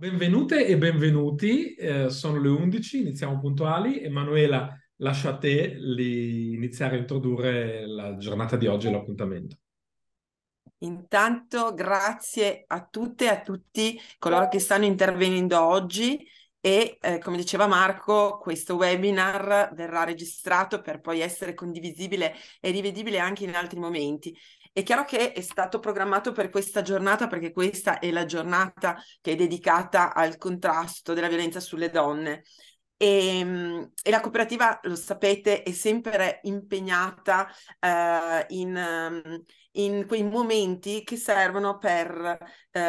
Benvenute e benvenuti, eh, sono le 11, iniziamo puntuali. Emanuela, lascio a te li- iniziare a introdurre la giornata di oggi e l'appuntamento. Intanto grazie a tutte e a tutti coloro che stanno intervenendo oggi e eh, come diceva Marco, questo webinar verrà registrato per poi essere condivisibile e rivedibile anche in altri momenti. È chiaro che è stato programmato per questa giornata perché questa è la giornata che è dedicata al contrasto della violenza sulle donne. E, ehm, e la cooperativa, lo sapete, è sempre impegnata uh, in, um, in, quei momenti che servono per uh,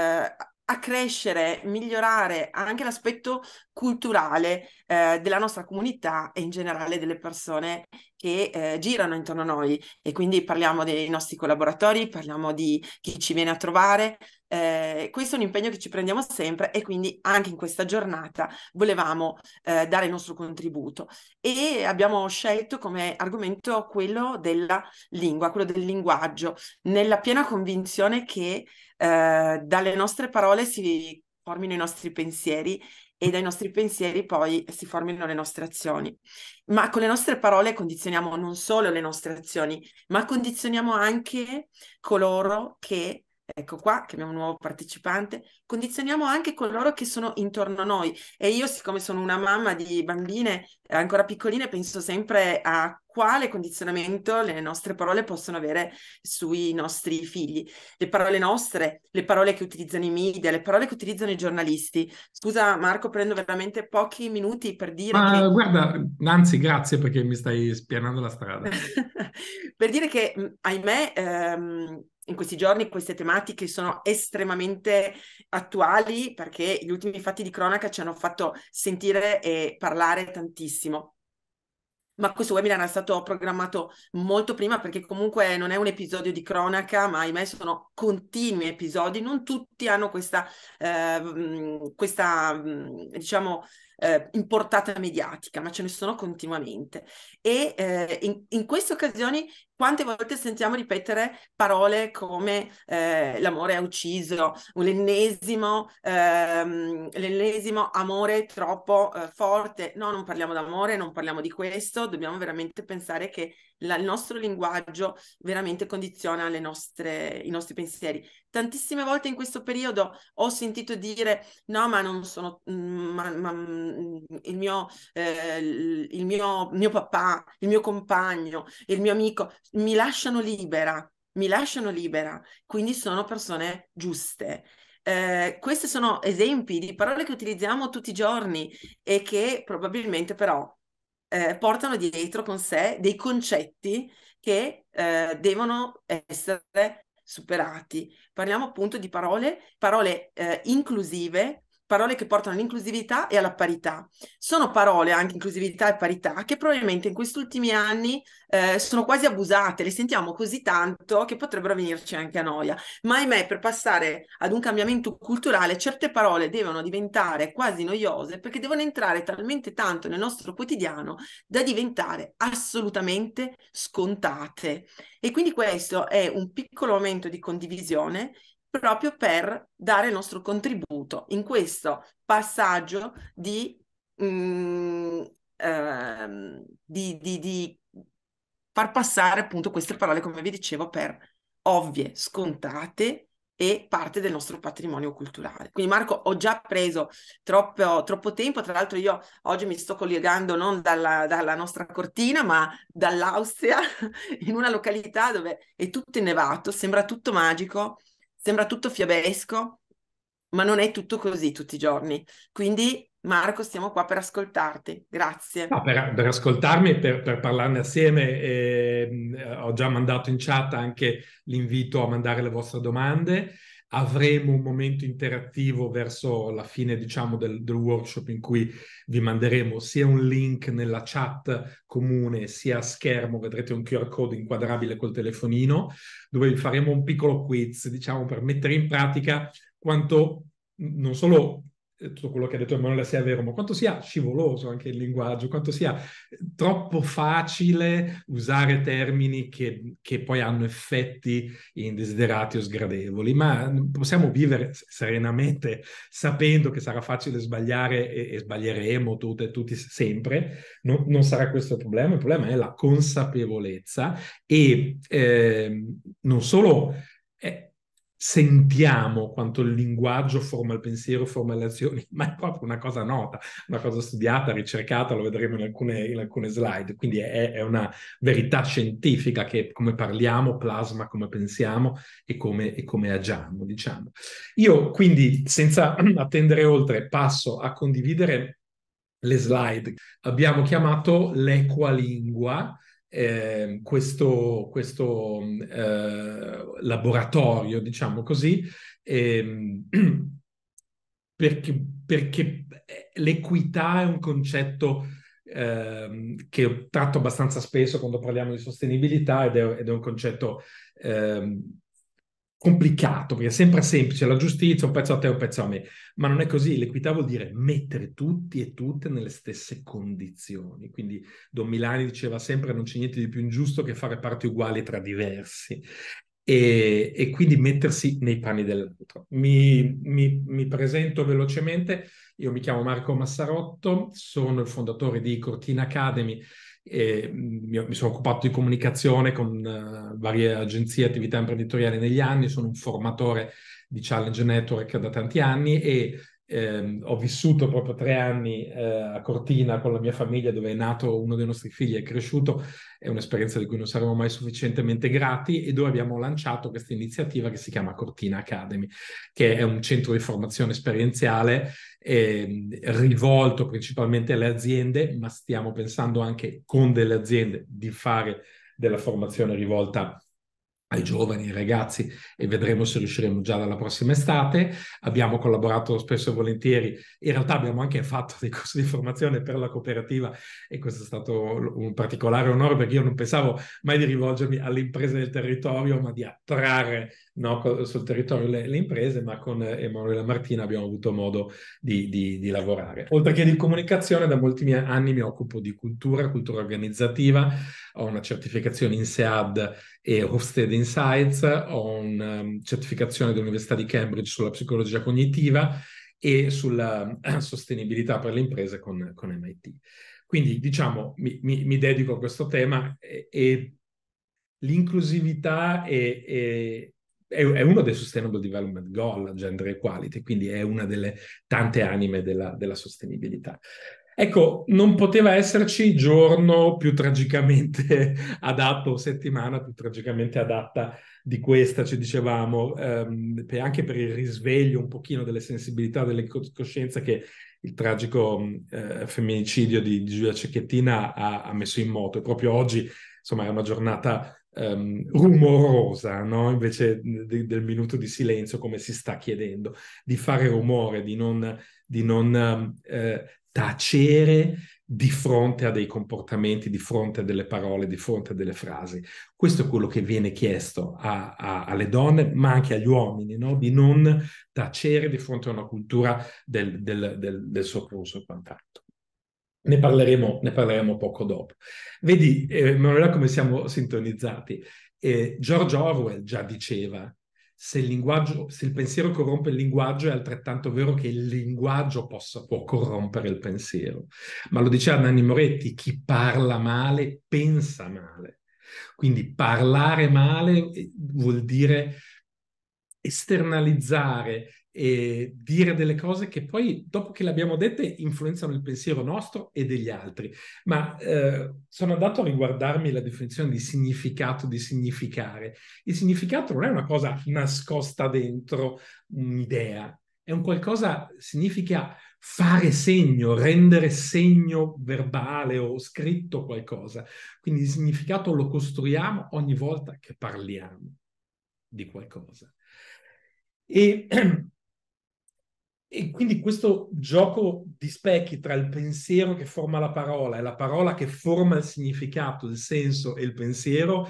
accrescere, migliorare anche l'aspetto culturale eh, della nostra comunità e in generale delle persone che eh, girano intorno a noi e quindi parliamo dei nostri collaboratori, parliamo di chi ci viene a trovare. Eh, questo è un impegno che ci prendiamo sempre e quindi anche in questa giornata volevamo eh, dare il nostro contributo e abbiamo scelto come argomento quello della lingua, quello del linguaggio, nella piena convinzione che eh, dalle nostre parole si formino i nostri pensieri e dai nostri pensieri poi si formino le nostre azioni. Ma con le nostre parole condizioniamo non solo le nostre azioni, ma condizioniamo anche coloro che ecco qua che un nuovo partecipante, condizioniamo anche coloro che sono intorno a noi e io siccome sono una mamma di bambine ancora piccoline penso sempre a quale condizionamento le nostre parole possono avere sui nostri figli. Le parole nostre, le parole che utilizzano i media, le parole che utilizzano i giornalisti. Scusa Marco, prendo veramente pochi minuti per dire Ma che... guarda, anzi grazie perché mi stai spianando la strada. per dire che ahimè ehm, in questi giorni queste tematiche sono estremamente attuali perché gli ultimi fatti di cronaca ci hanno fatto sentire e parlare tantissimo. Ma questo webinar è stato programmato molto prima perché comunque non è un episodio di cronaca, ma ahimè sono continui episodi, non tutti hanno questa, eh, questa diciamo, eh, importata mediatica, ma ce ne sono continuamente. E eh, in, in, queste occasioni, quante volte sentiamo ripetere parole come eh, l'amore ha ucciso, l'ennesimo, ehm, l'ennesimo amore troppo eh, forte. No, non parliamo d'amore, non parliamo di questo, dobbiamo veramente pensare che la, il nostro linguaggio veramente condiziona nostre, i nostri pensieri. Tantissime volte in questo periodo ho sentito dire no, ma non sono, mm, ma, ma, mm, il, mio, eh, il mio, mio papà, il mio compagno, il mio amico mi lasciano libera, mi lasciano libera, quindi sono persone giuste. Eh, questi sono esempi di parole che utilizziamo tutti i giorni e che probabilmente però eh, portano dietro con sé dei concetti che eh, devono essere superati. Parliamo appunto di parole, parole eh, inclusive, parole che portano all'inclusività e alla parità. Sono parole, anche inclusività e parità, che probabilmente in questi ultimi anni eh, sono quasi abusate, le sentiamo così tanto che potrebbero venirci anche a noia. Ma ahimè, per passare ad un cambiamento culturale, certe parole devono diventare quasi noiose perché devono entrare talmente tanto nel nostro quotidiano da diventare assolutamente scontate. E quindi questo è un piccolo momento di condivisione proprio per dare il nostro contributo in questo passaggio di, mm, ehm, di, di, di far passare appunto queste parole, come vi dicevo, per ovvie, scontate e parte del nostro patrimonio culturale. Quindi Marco, ho già preso troppo, troppo tempo, tra l'altro io oggi mi sto collegando non dalla, dalla nostra cortina, ma dall'Austria, in una località dove è tutto innevato, sembra tutto magico, sembra tutto fiabesco, ma non è tutto così tutti i giorni. Quindi Marco, stiamo qua per ascoltarti. Grazie. No, per, per, ascoltarmi e per, per, parlarne assieme. Eh, ho già mandato in chat anche l'invito a mandare le vostre domande avremo un momento interattivo verso la fine, diciamo, del, del, workshop in cui vi manderemo sia un link nella chat comune, sia a schermo, vedrete un QR code inquadrabile col telefonino, dove vi faremo un piccolo quiz, diciamo, per mettere in pratica quanto non solo tutto quello che ha detto Emanuele sia vero, ma quanto sia scivoloso anche il linguaggio, quanto sia troppo facile usare termini che, che poi hanno effetti indesiderati o sgradevoli, ma possiamo vivere serenamente sapendo che sarà facile sbagliare e, e sbaglieremo tutte e tutti sempre, no, non sarà questo il problema, il problema è la consapevolezza e eh, non solo... Sentiamo quanto il linguaggio forma il pensiero, forma le azioni, ma è proprio una cosa nota, una cosa studiata, ricercata, lo vedremo in alcune, in alcune slide. Quindi è, è, una verità scientifica che come parliamo plasma come pensiamo e come, e come agiamo, diciamo. Io quindi, senza attendere oltre, passo a condividere le slide. Abbiamo chiamato l'equalingua, eh, questo, questo eh, laboratorio, diciamo così, eh, perché, perché, l'equità è un concetto ehm, che tratto abbastanza spesso quando parliamo di sostenibilità ed è, ed è un concetto ehm, complicato, perché è sempre semplice, la giustizia, un pezzo a te, un pezzo a me, ma non è così, l'equità vuol dire mettere tutti e tutte nelle stesse condizioni, quindi Don Milani diceva sempre non c'è niente di più ingiusto che fare parti uguali tra diversi, e, e quindi mettersi nei panni dell'altro. Mi, mi, mi presento velocemente, io mi chiamo Marco Massarotto, sono il fondatore di Cortina Academy, mi, sono occupato di comunicazione con uh, varie agenzie e attività imprenditoriali negli anni, sono un formatore di Challenge Network da tanti anni e eh, ho vissuto proprio tre anni eh, a Cortina con la mia famiglia dove è nato uno dei nostri figli, è cresciuto, è un'esperienza di cui non saremo mai sufficientemente grati e dove abbiamo lanciato questa iniziativa che si chiama Cortina Academy, che è un centro di formazione esperienziale eh, rivolto principalmente alle aziende, ma stiamo pensando anche con delle aziende di fare della formazione rivolta ai giovani, ai ragazzi e vedremo se riusciremo già dalla prossima estate. Abbiamo collaborato spesso e volentieri, in realtà abbiamo anche fatto dei corsi di formazione per la cooperativa e questo è stato un particolare onore perché io non pensavo mai di rivolgermi alle imprese del territorio, ma di attrarre no, sul territorio le, le, imprese, ma con Emanuela Martina abbiamo avuto modo di, di, di, lavorare. Oltre che di comunicazione, da molti anni mi occupo di cultura, cultura organizzativa, ho una certificazione in SEAD e Hofstede Insights, ho una um, certificazione dell'Università di Cambridge sulla psicologia cognitiva e sulla uh, sostenibilità per le imprese con, con MIT. Quindi diciamo mi, mi, mi, dedico a questo tema e, e l'inclusività è, è, è, uno dei Sustainable Development Goal, Gender Equality, quindi è una delle tante anime della, della sostenibilità. Ecco, non poteva esserci giorno più tragicamente adatto, o settimana più tragicamente adatta di questa, ci dicevamo, ehm, anche per il risveglio un pochino delle sensibilità, delle coscienze che il tragico eh, femminicidio di, Giulia Cecchettina ha, ha, messo in moto. E proprio oggi, insomma, è una giornata um, rumorosa, no? invece de, del minuto di silenzio, come si sta chiedendo, di fare rumore, di non, di non eh, tacere di fronte a dei comportamenti, di fronte a delle parole, di fronte a delle frasi. Questo è quello che viene chiesto a, a, alle donne, ma anche agli uomini, no? di non tacere di fronte a una cultura del, del, del, del sopruso e quant'altro. Ne parleremo, ne parleremo poco dopo. Vedi, eh, Manuela, come siamo sintonizzati. Eh, George Orwell già diceva se il, se il pensiero corrompe il linguaggio è altrettanto vero che il linguaggio possa, può corrompere il pensiero. Ma lo diceva Nanni Moretti, chi parla male pensa male. Quindi parlare male eh, vuol dire esternalizzare e dire delle cose che poi, dopo che le abbiamo dette, influenzano il pensiero nostro e degli altri. Ma eh, sono andato a riguardarmi la definizione di significato, di significare. Il significato non è una cosa nascosta dentro un'idea, è un qualcosa, significa fare segno, rendere segno verbale o scritto qualcosa. Quindi il significato lo costruiamo ogni volta che parliamo di qualcosa. E E quindi questo gioco di specchi tra il pensiero che forma la parola e la parola che forma il significato, il senso e il pensiero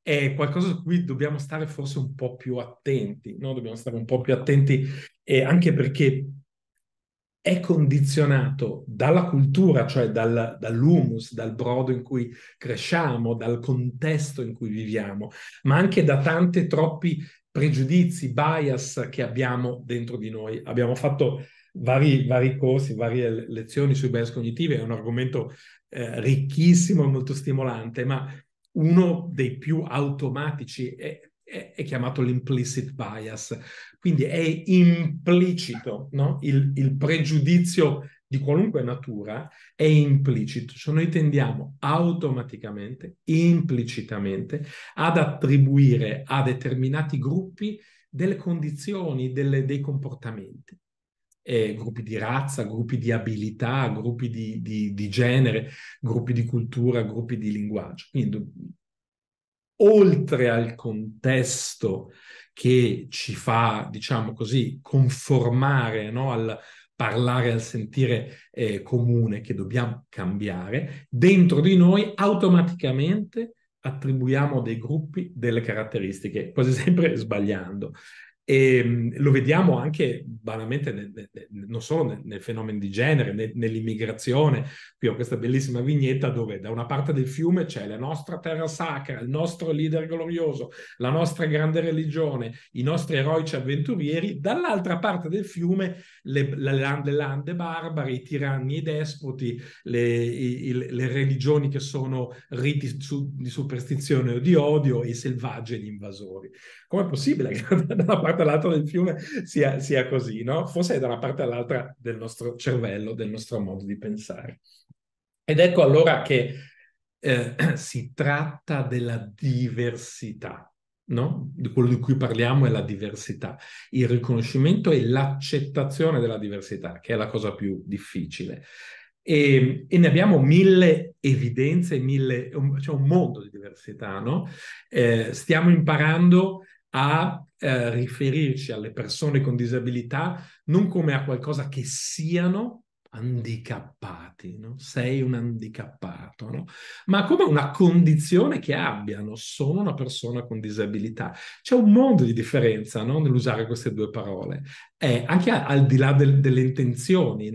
è qualcosa su cui dobbiamo stare forse un po' più attenti, no? Dobbiamo stare un po' più attenti eh, anche perché è condizionato dalla cultura, cioè dal, dall'humus, dal brodo in cui cresciamo, dal contesto in cui viviamo, ma anche da tanti troppi pregiudizi, bias che abbiamo dentro di noi. Abbiamo fatto vari, vari corsi, varie lezioni sui bias cognitivi, è un argomento eh, ricchissimo, molto stimolante, ma uno dei più automatici è, è, è chiamato l'implicit bias, quindi è implicito, no? il, il pregiudizio di qualunque natura è implicito, cioè noi tendiamo automaticamente, implicitamente, ad attribuire a determinati gruppi delle condizioni, delle, dei comportamenti. Eh, gruppi di razza, gruppi di abilità, gruppi di, di, di, genere, gruppi di cultura, gruppi di linguaggio. Quindi oltre al contesto che ci fa, diciamo così, conformare no, al parlare, al sentire eh, comune che dobbiamo cambiare, dentro di noi automaticamente attribuiamo dei gruppi delle caratteristiche, quasi sempre sbagliando. E ehm, lo vediamo anche banalmente nel, nel, non solo nel, nel, fenomeno di genere, nell'immigrazione. Qui ho questa bellissima vignetta dove da una parte del fiume c'è la nostra terra sacra, il nostro leader glorioso, la nostra grande religione, i nostri eroici avventurieri, dall'altra parte del fiume le, le lande, lande barbare, i tiranni, i despoti, le, i, le religioni che sono riti su, di superstizione o di odio, i selvaggi e gli invasori. Com'è possibile che da una parte all'altra del fiume sia, sia così, no? Forse è da una parte all'altra del nostro cervello, del nostro modo di pensare. Ed ecco allora che eh, si tratta della diversità, no? Quello di cui parliamo è la diversità, il riconoscimento e l'accettazione della diversità, che è la cosa più difficile. E, e, ne abbiamo mille evidenze, mille, c'è un mondo di diversità, no? Eh, stiamo imparando a eh, riferirci alle persone con disabilità non come a qualcosa che siano handicappati, no? sei un handicappato, no? ma come una condizione che abbiano, sono una persona con disabilità. C'è un mondo di differenza no? nell'usare queste due parole, eh, anche a, al di là del, delle intenzioni.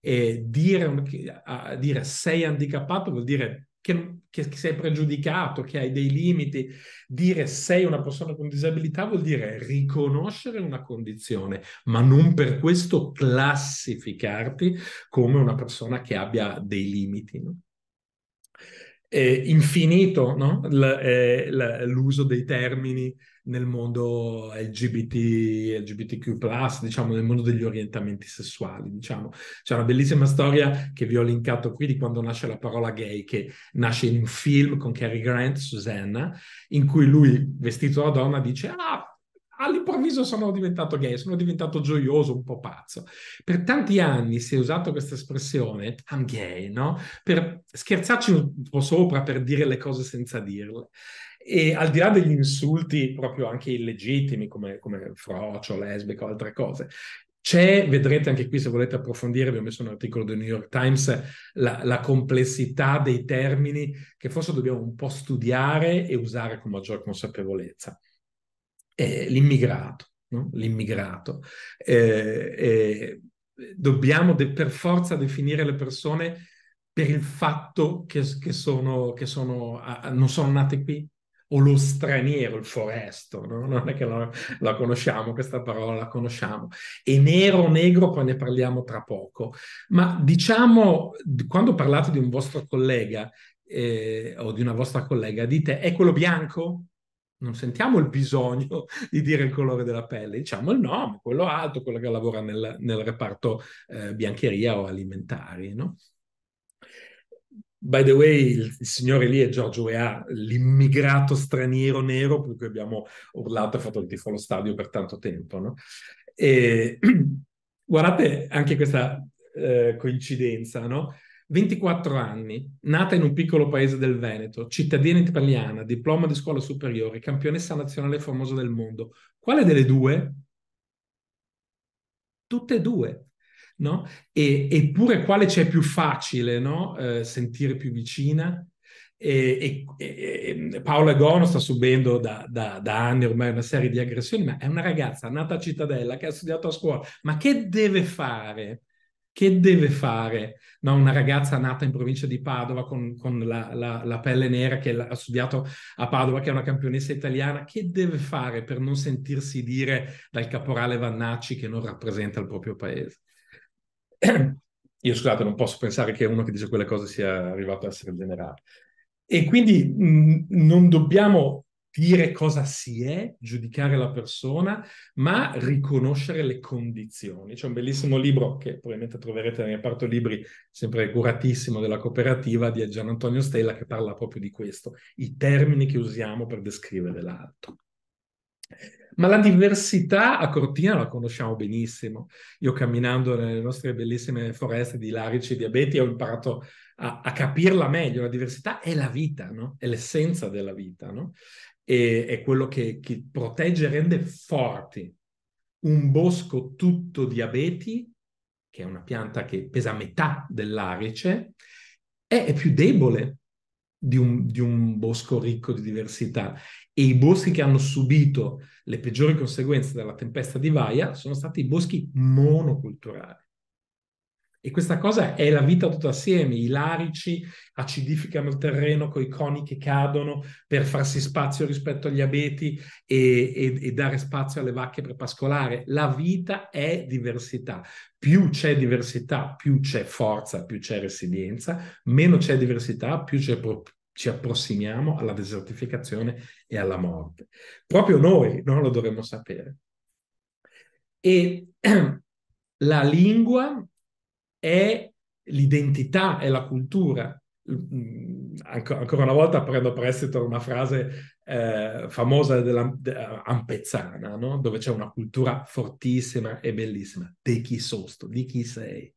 Eh, dire, a, dire sei handicappato vuol dire che, che, che, sei pregiudicato, che hai dei limiti. Dire sei una persona con disabilità vuol dire riconoscere una condizione, ma non per questo classificarti come una persona che abbia dei limiti. No? È infinito no? L, è, l'uso dei termini nel mondo LGBT, LGBTQ+, diciamo, nel mondo degli orientamenti sessuali, diciamo. C'è una bellissima storia che vi ho linkato qui di quando nasce la parola gay, che nasce in un film con Cary Grant, Susanna, in cui lui, vestito da donna, dice «Ah, all'improvviso sono diventato gay, sono diventato gioioso, un po' pazzo. Per tanti anni si è usato questa espressione, I'm gay, no? Per scherzarci un po' sopra, per dire le cose senza dirle. E al di là degli insulti proprio anche illegittimi come, come frocio, lesbico, altre cose, c'è, vedrete anche qui se volete approfondire, vi ho messo un articolo del New York Times, la, la, complessità dei termini che forse dobbiamo un po' studiare e usare con maggior consapevolezza. Eh, l'immigrato, no? l'immigrato. Eh, eh, dobbiamo de- per forza definire le persone per il fatto che, che, sono, che sono, ah, non sono nate qui, o lo straniero, il foresto, no? non è che la, la, conosciamo, questa parola la conosciamo. E nero, negro, poi ne parliamo tra poco. Ma diciamo, quando parlate di un vostro collega eh, o di una vostra collega, dite è quello bianco? Non sentiamo il bisogno di dire il colore della pelle, diciamo il nome, quello alto, quello che lavora nel, nel reparto eh, biancheria o alimentari, no? By the way, il, il signore lì è Giorgio Weah, l'immigrato straniero nero per cui abbiamo urlato e fatto il tifo allo stadio per tanto tempo. No? E, guardate anche questa eh, coincidenza, no? 24 anni, nata in un piccolo paese del Veneto, cittadina italiana, diploma di scuola superiore, campionessa nazionale famosa del mondo. Quale delle due? Tutte e due no? E, eppure quale c'è più facile, no? Eh, sentire più vicina? E, e, e Paola Gono sta subendo da, da, da, anni ormai una serie di aggressioni, ma è una ragazza nata a Cittadella che ha studiato a scuola, ma che deve fare che deve fare no, una ragazza nata in provincia di Padova con, con la, la, la, pelle nera che ha studiato a Padova, che è una campionessa italiana, che deve fare per non sentirsi dire dal caporale Vannacci che non rappresenta il proprio paese? Io scusate, non posso pensare che uno che dice quelle cose sia arrivato a essere generale. E quindi mh, non dobbiamo dire cosa si è, giudicare la persona, ma riconoscere le condizioni. C'è un bellissimo libro che probabilmente troverete nel reparto libri, sempre curatissimo della cooperativa di Gian Antonio Stella, che parla proprio di questo, i termini che usiamo per descrivere l'altro. Ma la diversità a Cortina la conosciamo benissimo. Io camminando nelle nostre bellissime foreste di larici e di abeti ho imparato a, a capirla meglio. La diversità è la vita, no? È l'essenza della vita, no? E, è quello che, che protegge e rende forti. Un bosco tutto di abeti, che è una pianta che pesa metà dell'arice, è, è più debole di un, di un, bosco ricco di diversità e i boschi che hanno subito le peggiori conseguenze della tempesta di Vaia sono stati i boschi monoculturali. E questa cosa è la vita tutta assieme. I larici acidificano il terreno con i coni che cadono per farsi spazio rispetto agli abeti e, e, e, dare spazio alle vacche per pascolare. La vita è diversità. Più c'è diversità, più c'è forza, più c'è resilienza. Meno c'è diversità, più c'è ci approssimiamo alla desertificazione e alla morte. Proprio noi non lo dovremmo sapere. E la lingua è l'identità, è la cultura. Mm, ancora una volta prendo prestito una frase eh, famosa dell'Ampezzana, no? dove c'è una cultura fortissima e bellissima. Di chi sosto, di chi sei.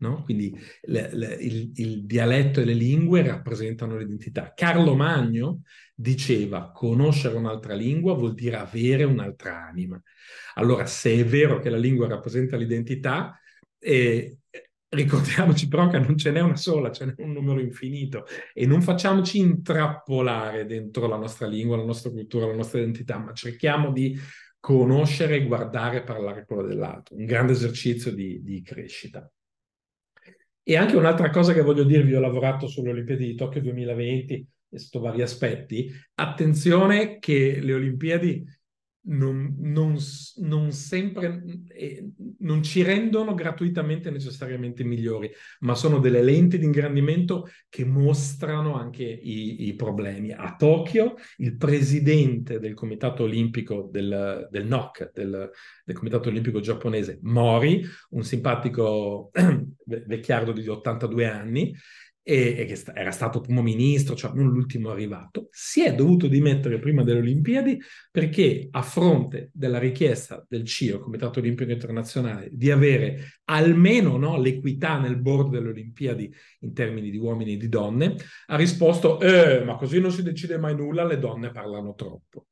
No? Quindi le, le, il, il, dialetto e le lingue rappresentano l'identità. Carlo Magno diceva conoscere un'altra lingua vuol dire avere un'altra anima. Allora, se è vero che la lingua rappresenta l'identità, eh, Ricordiamoci però che non ce n'è una sola, ce n'è un numero infinito e non facciamoci intrappolare dentro la nostra lingua, la nostra cultura, la nostra identità, ma cerchiamo di conoscere, guardare e parlare quello dell'altro. Un grande esercizio di, di crescita. E anche un'altra cosa che voglio dirvi, ho lavorato sulle Olimpiadi di Tokyo 2020 e sotto vari aspetti. Attenzione che le Olimpiadi non, non, non, sempre eh, non ci rendono gratuitamente necessariamente migliori, ma sono delle lenti di ingrandimento che mostrano anche i, i problemi. A Tokyo il presidente del comitato olimpico del, del NOC, del, del comitato olimpico giapponese, Mori, un simpatico vecchiardo di 82 anni, e, che era stato primo ministro, cioè non l'ultimo arrivato, si è dovuto dimettere prima delle Olimpiadi perché a fronte della richiesta del CIO, Comitato Olimpico Internazionale, di avere almeno no, l'equità nel board delle Olimpiadi in termini di uomini e di donne, ha risposto, eh, ma così non si decide mai nulla, le donne parlano troppo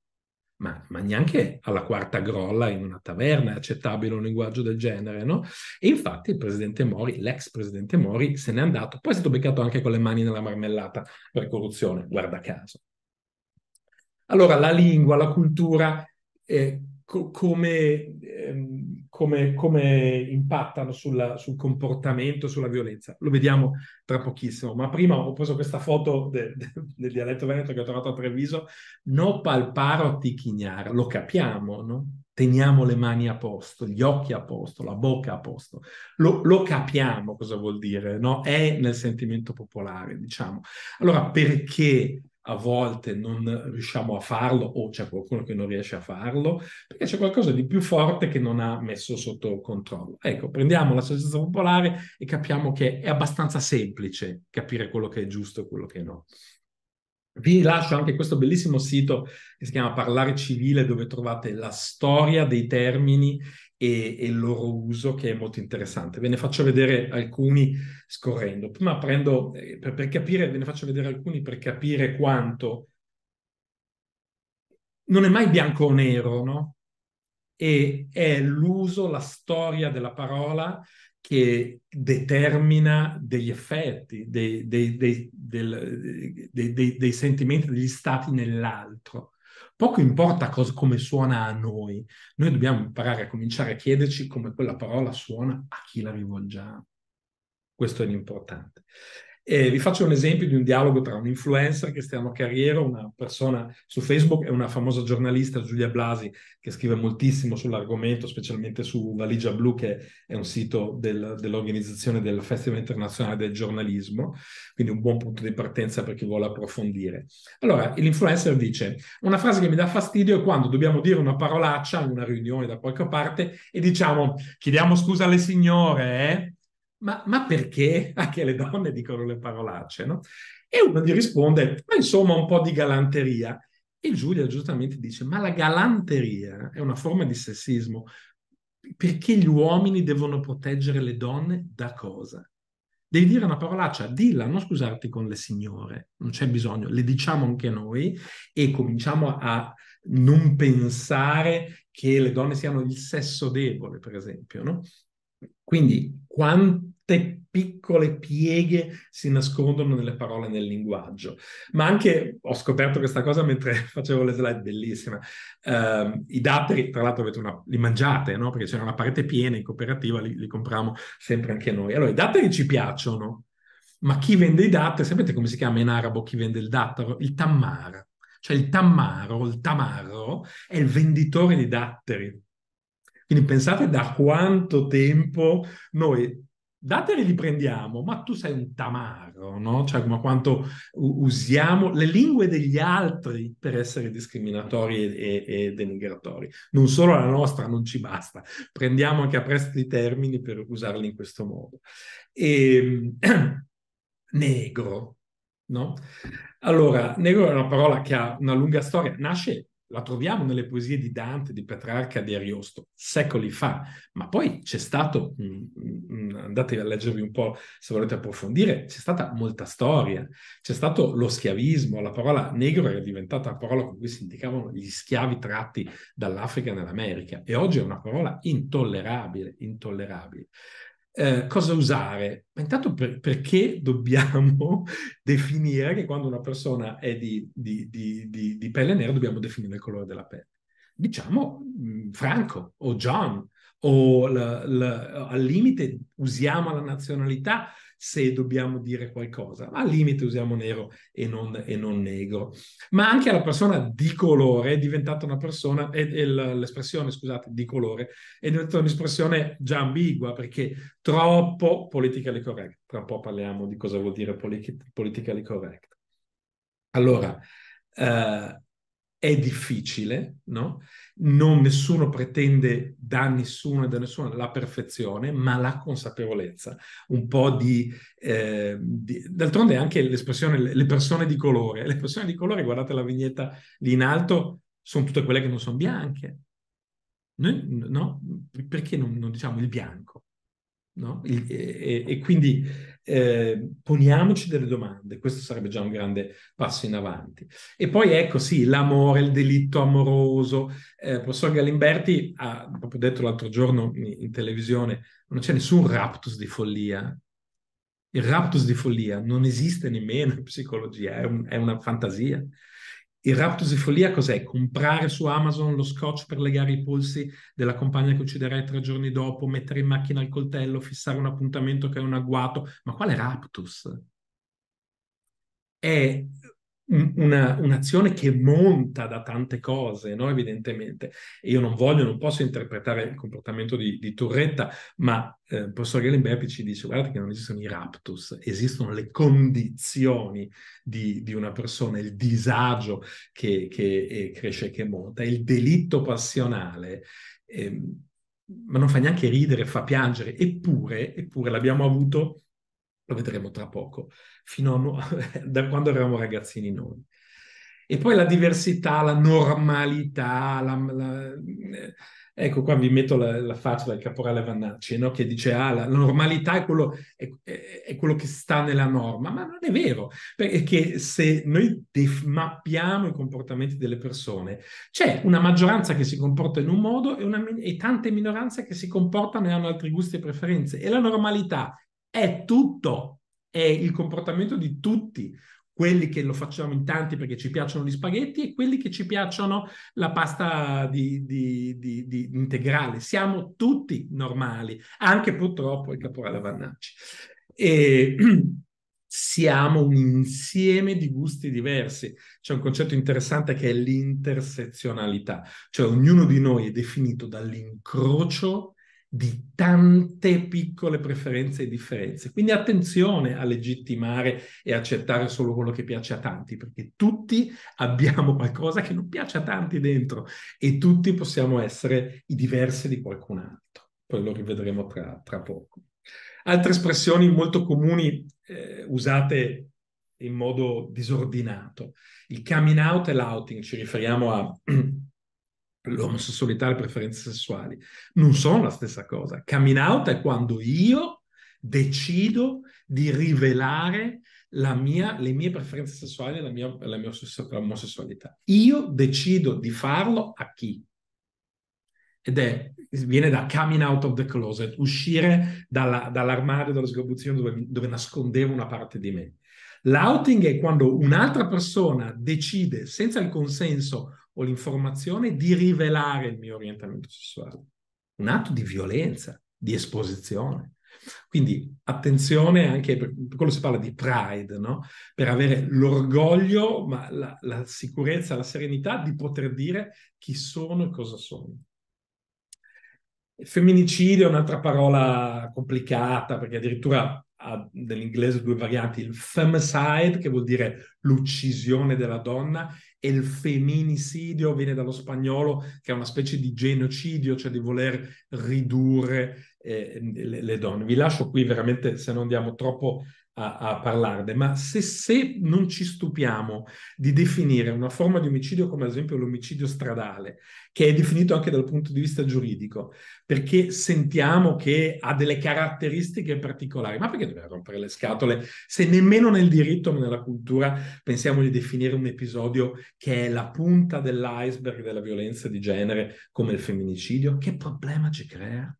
ma, ma, neanche alla quarta grolla in una taverna è accettabile un linguaggio del genere, no? E infatti il presidente Mori, l'ex presidente Mori, se n'è andato, poi è stato beccato anche con le mani nella marmellata per corruzione, guarda caso. Allora, la lingua, la cultura, eh, co- come, ehm, come, come, impattano sulla, sul comportamento, sulla violenza. Lo vediamo tra pochissimo, ma prima ho preso questa foto de, de, del dialetto veneto che ho trovato a Treviso, no palparo tichignare, lo capiamo, no? Teniamo le mani a posto, gli occhi a posto, la bocca a posto. Lo, lo capiamo cosa vuol dire, no? È nel sentimento popolare, diciamo. Allora, perché a volte non riusciamo a farlo o c'è qualcuno che non riesce a farlo, perché c'è qualcosa di più forte che non ha messo sotto controllo. Ecco, prendiamo la saggezza popolare e capiamo che è abbastanza semplice capire quello che è giusto e quello che no. Vi lascio anche questo bellissimo sito che si chiama Parlare Civile, dove trovate la storia dei termini e, e, il loro uso, che è molto interessante. Ve ne faccio vedere alcuni scorrendo. Prima prendo, eh, per, per capire, ve ne faccio vedere alcuni per capire quanto non è mai bianco o nero, no? E è l'uso, la storia della parola che determina degli effetti, dei, dei, dei, dei, sentimenti degli stati nell'altro. Poco importa cosa, come suona a noi, noi dobbiamo imparare a cominciare a chiederci come quella parola suona a chi la rivolgiamo. Questo è l'importante. E vi faccio un esempio di un dialogo tra un influencer, Cristiano Carriero, una persona su Facebook e una famosa giornalista, Giulia Blasi, che scrive moltissimo sull'argomento, specialmente su Valigia Blu, che è un sito del, dell'organizzazione del Festival Internazionale del Giornalismo, quindi un buon punto di partenza per chi vuole approfondire. Allora, l'influencer dice, una frase che mi dà fastidio è quando dobbiamo dire una parolaccia in una riunione da qualche parte e diciamo, chiediamo scusa alle signore, eh? Ma, ma perché anche le donne dicono le parolacce, no? E uno gli risponde, ma insomma un po' di galanteria. E Giulia giustamente dice, ma la galanteria è una forma di sessismo. Perché gli uomini devono proteggere le donne da cosa? Devi dire una parolaccia, dilla, non scusarti con le signore, non c'è bisogno, le diciamo anche noi e cominciamo a non pensare che le donne siano il sesso debole, per esempio, no? Quindi quante piccole pieghe si nascondono nelle parole nel linguaggio. Ma anche ho scoperto questa cosa mentre facevo le slide, bellissima. Uh, I datteri, tra l'altro, una, li mangiate, no? Perché c'era una parete piena in cooperativa, li, li compriamo sempre anche noi. Allora, i datteri ci piacciono, ma chi vende i datteri, sapete come si chiama in arabo chi vende il dattero? Il tammar. Cioè il tammaro, il tamarro, è il venditore di datteri. Quindi pensate da quanto tempo noi dateli li prendiamo, ma tu sei un tamaro, no? Cioè, ma quanto usiamo le lingue degli altri per essere discriminatori e, e, denigratori. Non solo la nostra non ci basta, prendiamo anche a prestito i termini per usarli in questo modo. E, negro, no? Allora, negro è una parola che ha una lunga storia, nasce la troviamo nelle poesie di Dante, di Petrarca, di Ariosto, secoli fa, ma poi c'è stato, andate a leggervi un po' se volete approfondire, c'è stata molta storia, c'è stato lo schiavismo, la parola negro era diventata la parola con cui si indicavano gli schiavi tratti dall'Africa nell'America. E oggi è una parola intollerabile, intollerabile eh, cosa usare? Intanto per, perché dobbiamo definire che quando una persona è di, di, di, di, pelle nera dobbiamo definire il colore della pelle. Diciamo mh, Franco o John o l, l, al limite usiamo la nazionalità se dobbiamo dire qualcosa. Al limite usiamo nero e non, e non negro. Ma anche la persona di colore è diventata una persona, e, e l'espressione, scusate, di colore, è diventata un'espressione già ambigua perché troppo politically correct. Tra un po' parliamo di cosa vuol dire politically correct. Allora, eh, è difficile, no? Non nessuno pretende da nessuno e da nessuno la perfezione, ma la consapevolezza, un po' di, eh, di... D'altronde anche l'espressione le persone di colore. Le persone di colore, guardate la vignetta lì in alto, sono tutte quelle che non sono bianche. Noi, no? Perché non, non diciamo il bianco? No? Il, e, e, quindi eh, poniamoci delle domande, questo sarebbe già un grande passo in avanti. E poi ecco sì, l'amore, il delitto amoroso. Eh, il professor Galimberti ha proprio detto l'altro giorno in, televisione, non c'è nessun raptus di follia. Il raptus di follia non esiste nemmeno in psicologia, è, un, è una fantasia. Il raptus di follia cos'è? Comprare su Amazon lo scotch per legare i polsi della compagna che ucciderai tre giorni dopo, mettere in macchina il coltello, fissare un appuntamento che è un agguato. Ma quale raptus? È una, un'azione che monta da tante cose, no? evidentemente. Io non voglio, non posso interpretare il comportamento di, di Turretta, ma eh, il professor Gellenberg ci dice, guardate che non esistono i raptus, esistono le condizioni di, di una persona, il disagio che, che cresce e che monta, il delitto passionale. Eh, ma non fa neanche ridere, fa piangere, eppure, eppure l'abbiamo avuto lo vedremo tra poco, fino a, da quando eravamo ragazzini noi. E poi la diversità, la normalità, la, la, ecco qua vi metto la, la faccia del caporale Vannacci, no? che dice ah, la, normalità è quello, è, è quello, che sta nella norma, ma non è vero, perché se noi def- mappiamo i comportamenti delle persone, c'è una maggioranza che si comporta in un modo e, una, e tante minoranze che si comportano e hanno altri gusti e preferenze, e la normalità è tutto, è il comportamento di tutti, quelli che lo facciamo in tanti perché ci piacciono gli spaghetti e quelli che ci piacciono la pasta di, di, di, di integrale. Siamo tutti normali, anche purtroppo il caporale Vannacci. e siamo un insieme di gusti diversi. C'è un concetto interessante che è l'intersezionalità, cioè ognuno di noi è definito dall'incrocio di tante piccole preferenze e differenze. Quindi attenzione a legittimare e accettare solo quello che piace a tanti, perché tutti abbiamo qualcosa che non piace a tanti dentro e tutti possiamo essere i diversi di qualcun altro. Poi lo rivedremo tra, tra poco. Altre espressioni molto comuni eh, usate in modo disordinato. Il coming out e l'outing, ci riferiamo a l'omosessualità e le preferenze sessuali, non sono la stessa cosa. Coming out è quando io decido di rivelare mia, le mie preferenze sessuali e la mia, la mia omosessualità. Io decido di farlo a chi? Ed è, viene da coming out of the closet, uscire dalla, dall'armadio, dallo sgabuzzino dove, dove nascondevo una parte di me. L'outing è quando un'altra persona decide, senza il consenso o l'informazione di rivelare il mio orientamento sessuale. Un atto di violenza, di esposizione. Quindi attenzione anche per, per quello si parla di pride, no? per avere l'orgoglio, ma la, la sicurezza, la serenità di poter dire chi sono e cosa sono. Femminicidio è un'altra parola complicata perché addirittura ha nell'inglese due varianti, il femicide che vuol dire l'uccisione della donna il femminicidio viene dallo spagnolo che è una specie di genocidio, cioè di voler ridurre eh, le, le, donne. Vi lascio qui veramente se non andiamo troppo a, a parlarne, ma se, se, non ci stupiamo di definire una forma di omicidio come ad esempio l'omicidio stradale, che è definito anche dal punto di vista giuridico, perché sentiamo che ha delle caratteristiche particolari, ma perché dobbiamo rompere le scatole se nemmeno nel diritto ma nella cultura pensiamo di definire un episodio che è la punta dell'iceberg della violenza di genere come il femminicidio? Che problema ci crea?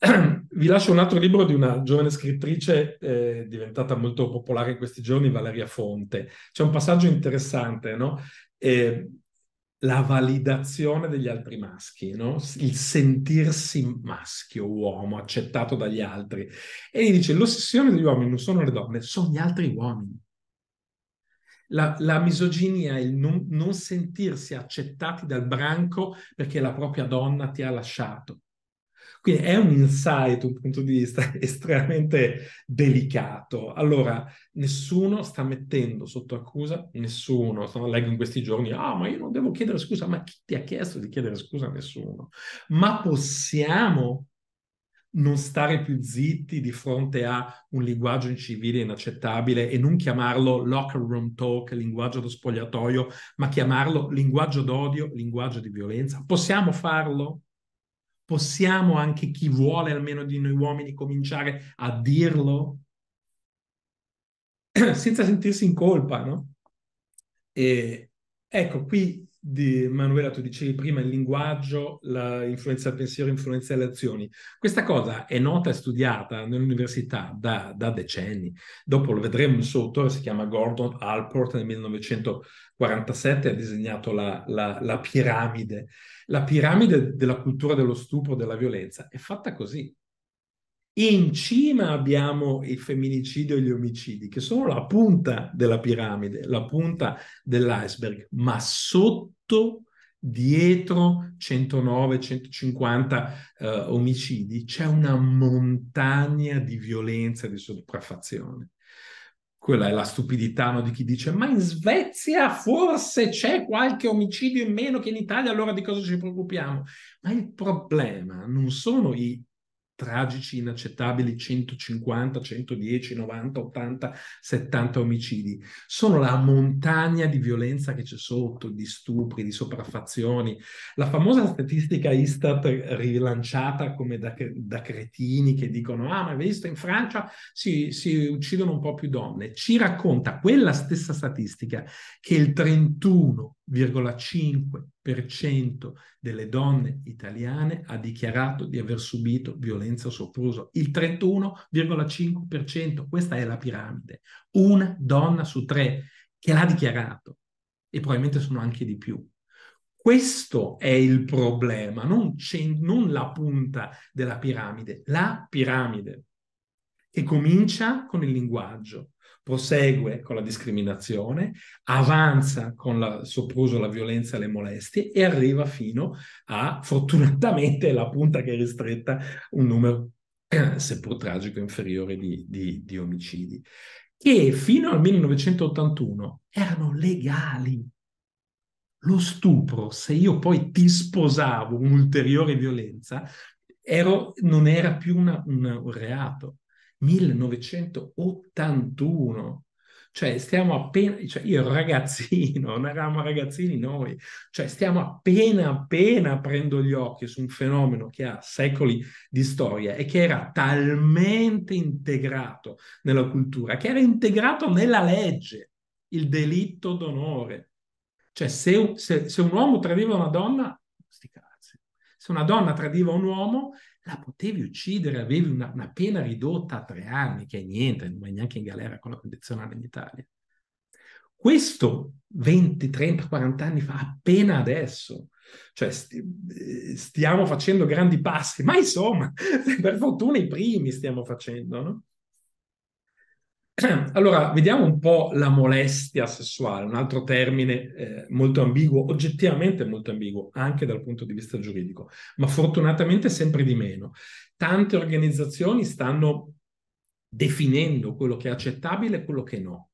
Vi lascio un altro libro di una giovane scrittrice eh, diventata molto popolare in questi giorni, Valeria Fonte. C'è un passaggio interessante, no? Eh, la validazione degli altri maschi, no? il sentirsi maschio, uomo, accettato dagli altri. E dice, l'ossessione degli uomini non sono le donne, sono gli altri uomini. La, la misoginia è il non, non sentirsi accettati dal branco perché la propria donna ti ha lasciato quindi è un insight, un punto di vista estremamente delicato. Allora, nessuno sta mettendo sotto accusa, nessuno, leggo in questi giorni, ah, ma io non devo chiedere scusa, ma chi ti ha chiesto di chiedere scusa a nessuno? Ma possiamo non stare più zitti di fronte a un linguaggio incivile inaccettabile e non chiamarlo locker room talk, linguaggio da spogliatoio, ma chiamarlo linguaggio d'odio, linguaggio di violenza? Possiamo farlo? Possiamo anche chi vuole almeno di noi uomini cominciare a dirlo senza sentirsi in colpa, no? E ecco, qui di Manuela, tu dicevi prima il linguaggio, l'influenza del pensiero, l'influenza delle azioni. Questa cosa è nota e studiata nell'università da, da, decenni. Dopo lo vedremo, il suo autore si chiama Gordon Alport, nel 1947 ha disegnato la, la, la piramide. La piramide della cultura dello stupro, della violenza, è fatta così. In cima abbiamo il femminicidio e gli omicidi, che sono la punta della piramide, la punta dell'iceberg, ma sotto, dietro 109, 150 uh, omicidi, c'è una montagna di violenza e di sopraffazione. Quella è la stupidità no, di chi dice: Ma in Svezia forse c'è qualche omicidio in meno che in Italia, allora di cosa ci preoccupiamo? Ma il problema non sono i tragici, inaccettabili 150, 110, 90, 80, 70 omicidi. Sono la montagna di violenza che c'è sotto, di stupri, di sopraffazioni. La famosa statistica Istat rilanciata come da, da cretini che dicono ah ma hai visto in Francia si, si uccidono un po' più donne. Ci racconta quella stessa statistica che il 31 0,5% delle donne italiane ha dichiarato di aver subito violenza o sopruso. Il 31,5%, questa è la piramide. Una donna su tre che l'ha dichiarato e probabilmente sono anche di più. Questo è il problema, non, non la punta della piramide, la piramide, che comincia con il linguaggio, prosegue con la discriminazione, avanza con il sopruso, la violenza e le molestie e arriva fino a, fortunatamente, la punta che è ristretta, un numero, seppur tragico, inferiore di, di, di omicidi, che fino al 1981 erano legali. Lo stupro, se io poi ti sposavo un'ulteriore violenza, ero, non era più una, una, un reato. 1981. Cioè, stiamo appena, cioè io ragazzino, non eravamo ragazzini noi, cioè stiamo appena appena aprendo gli occhi su un fenomeno che ha secoli di storia e che era talmente integrato nella cultura, che era integrato nella legge, il delitto d'onore. Cioè, se, se, se un uomo tradiva una donna, sti cazzi. Se una donna tradiva un uomo, la potevi uccidere, avevi una, una, pena ridotta a tre anni, che è niente, non vai neanche in galera con la condizionale in Italia. Questo 20, 30, 40 anni fa, appena adesso, cioè sti, stiamo facendo grandi passi, ma insomma, per fortuna i primi stiamo facendo, no? Allora, vediamo un po' la molestia sessuale, un altro termine eh, molto ambiguo, oggettivamente molto ambiguo, anche dal punto di vista giuridico, ma fortunatamente sempre di meno. Tante organizzazioni stanno definendo quello che è accettabile e quello che no.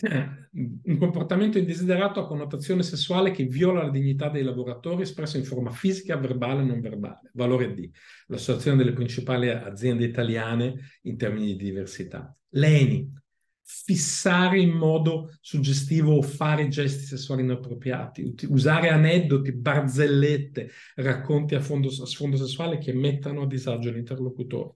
Un comportamento indesiderato ha connotazione sessuale che viola la dignità dei lavoratori espresso in forma fisica, verbale e non verbale. Valore D, l'associazione delle principali aziende italiane in termini di diversità. L'ENI, fissare in modo suggestivo o fare gesti sessuali inappropriati, usare aneddoti, barzellette, racconti a, fondo, a sfondo sessuale che mettano a disagio l'interlocutore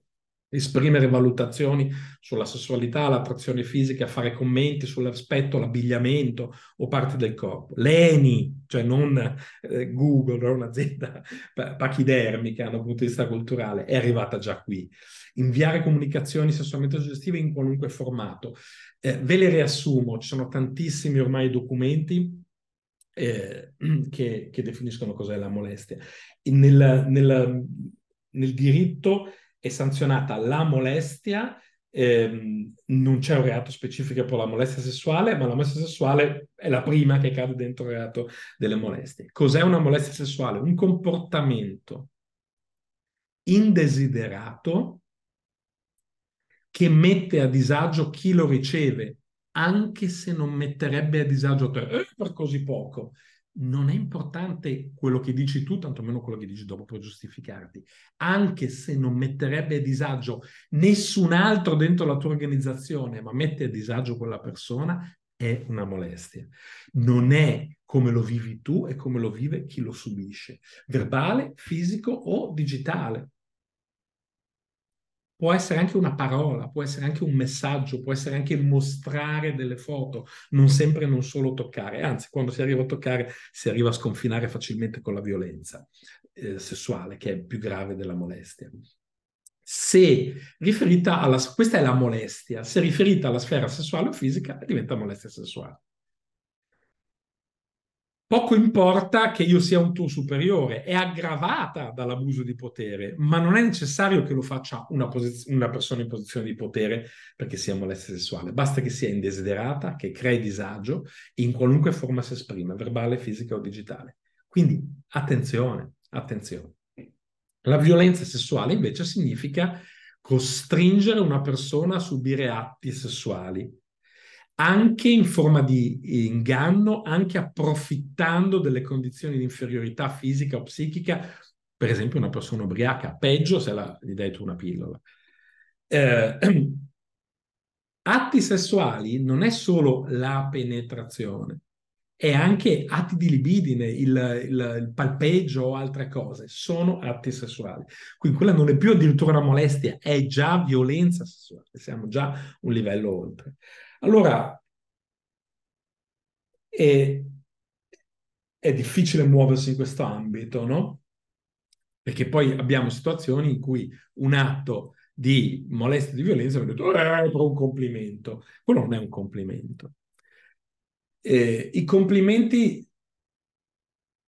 esprimere valutazioni sulla sessualità, l'attrazione fisica, fare commenti sull'aspetto, l'abbigliamento o parti del corpo. L'ENI, cioè non eh, Google, non un'azienda pachidermica da un punto di vista culturale, è arrivata già qui. Inviare comunicazioni sessualmente suggestive in qualunque formato. Eh, ve le riassumo, ci sono tantissimi ormai documenti eh, che, che, definiscono cos'è la molestia. Nel, nel, nel diritto è sanzionata la molestia, ehm, non c'è un reato specifico per la molestia sessuale, ma la molestia sessuale è la prima che cade dentro il reato delle molestie. Cos'è una molestia sessuale? Un comportamento indesiderato che mette a disagio chi lo riceve, anche se non metterebbe a disagio te, eh, per così poco non è importante quello che dici tu, tantomeno quello che dici dopo per giustificarti, anche se non metterebbe a disagio nessun altro dentro la tua organizzazione, ma mette a disagio quella persona, è una molestia. Non è come lo vivi tu, è come lo vive chi lo subisce, verbale, fisico o digitale può essere anche una parola, può essere anche un messaggio, può essere anche il mostrare delle foto, non sempre non solo toccare, anzi quando si arriva a toccare si arriva a sconfinare facilmente con la violenza eh, sessuale, che è più grave della molestia. Se riferita alla, questa è la molestia, se riferita alla sfera sessuale o fisica diventa molestia sessuale. Poco importa che io sia un tuo superiore, è aggravata dall'abuso di potere, ma non è necessario che lo faccia una, posiz- una persona in posizione di potere perché sia molestia sessuale. Basta che sia indesiderata, che crei disagio, in qualunque forma si esprime, verbale, fisica o digitale. Quindi attenzione, attenzione. La violenza sessuale invece significa costringere una persona a subire atti sessuali anche in forma di inganno, anche approfittando delle condizioni di inferiorità fisica o psichica, per esempio una persona ubriaca, peggio se la, gli dai tu una pillola. Eh, atti sessuali non è solo la penetrazione, è anche atti di libidine, il, il, il, palpeggio o altre cose, sono atti sessuali. Quindi quella non è più addirittura una molestia, è già violenza sessuale, siamo già un livello oltre. Allora, è, è difficile muoversi in questo ambito, no? Perché poi abbiamo situazioni in cui un atto di molestia di violenza mi detto eh, per un complimento. Quello non è un complimento. Eh, I complimenti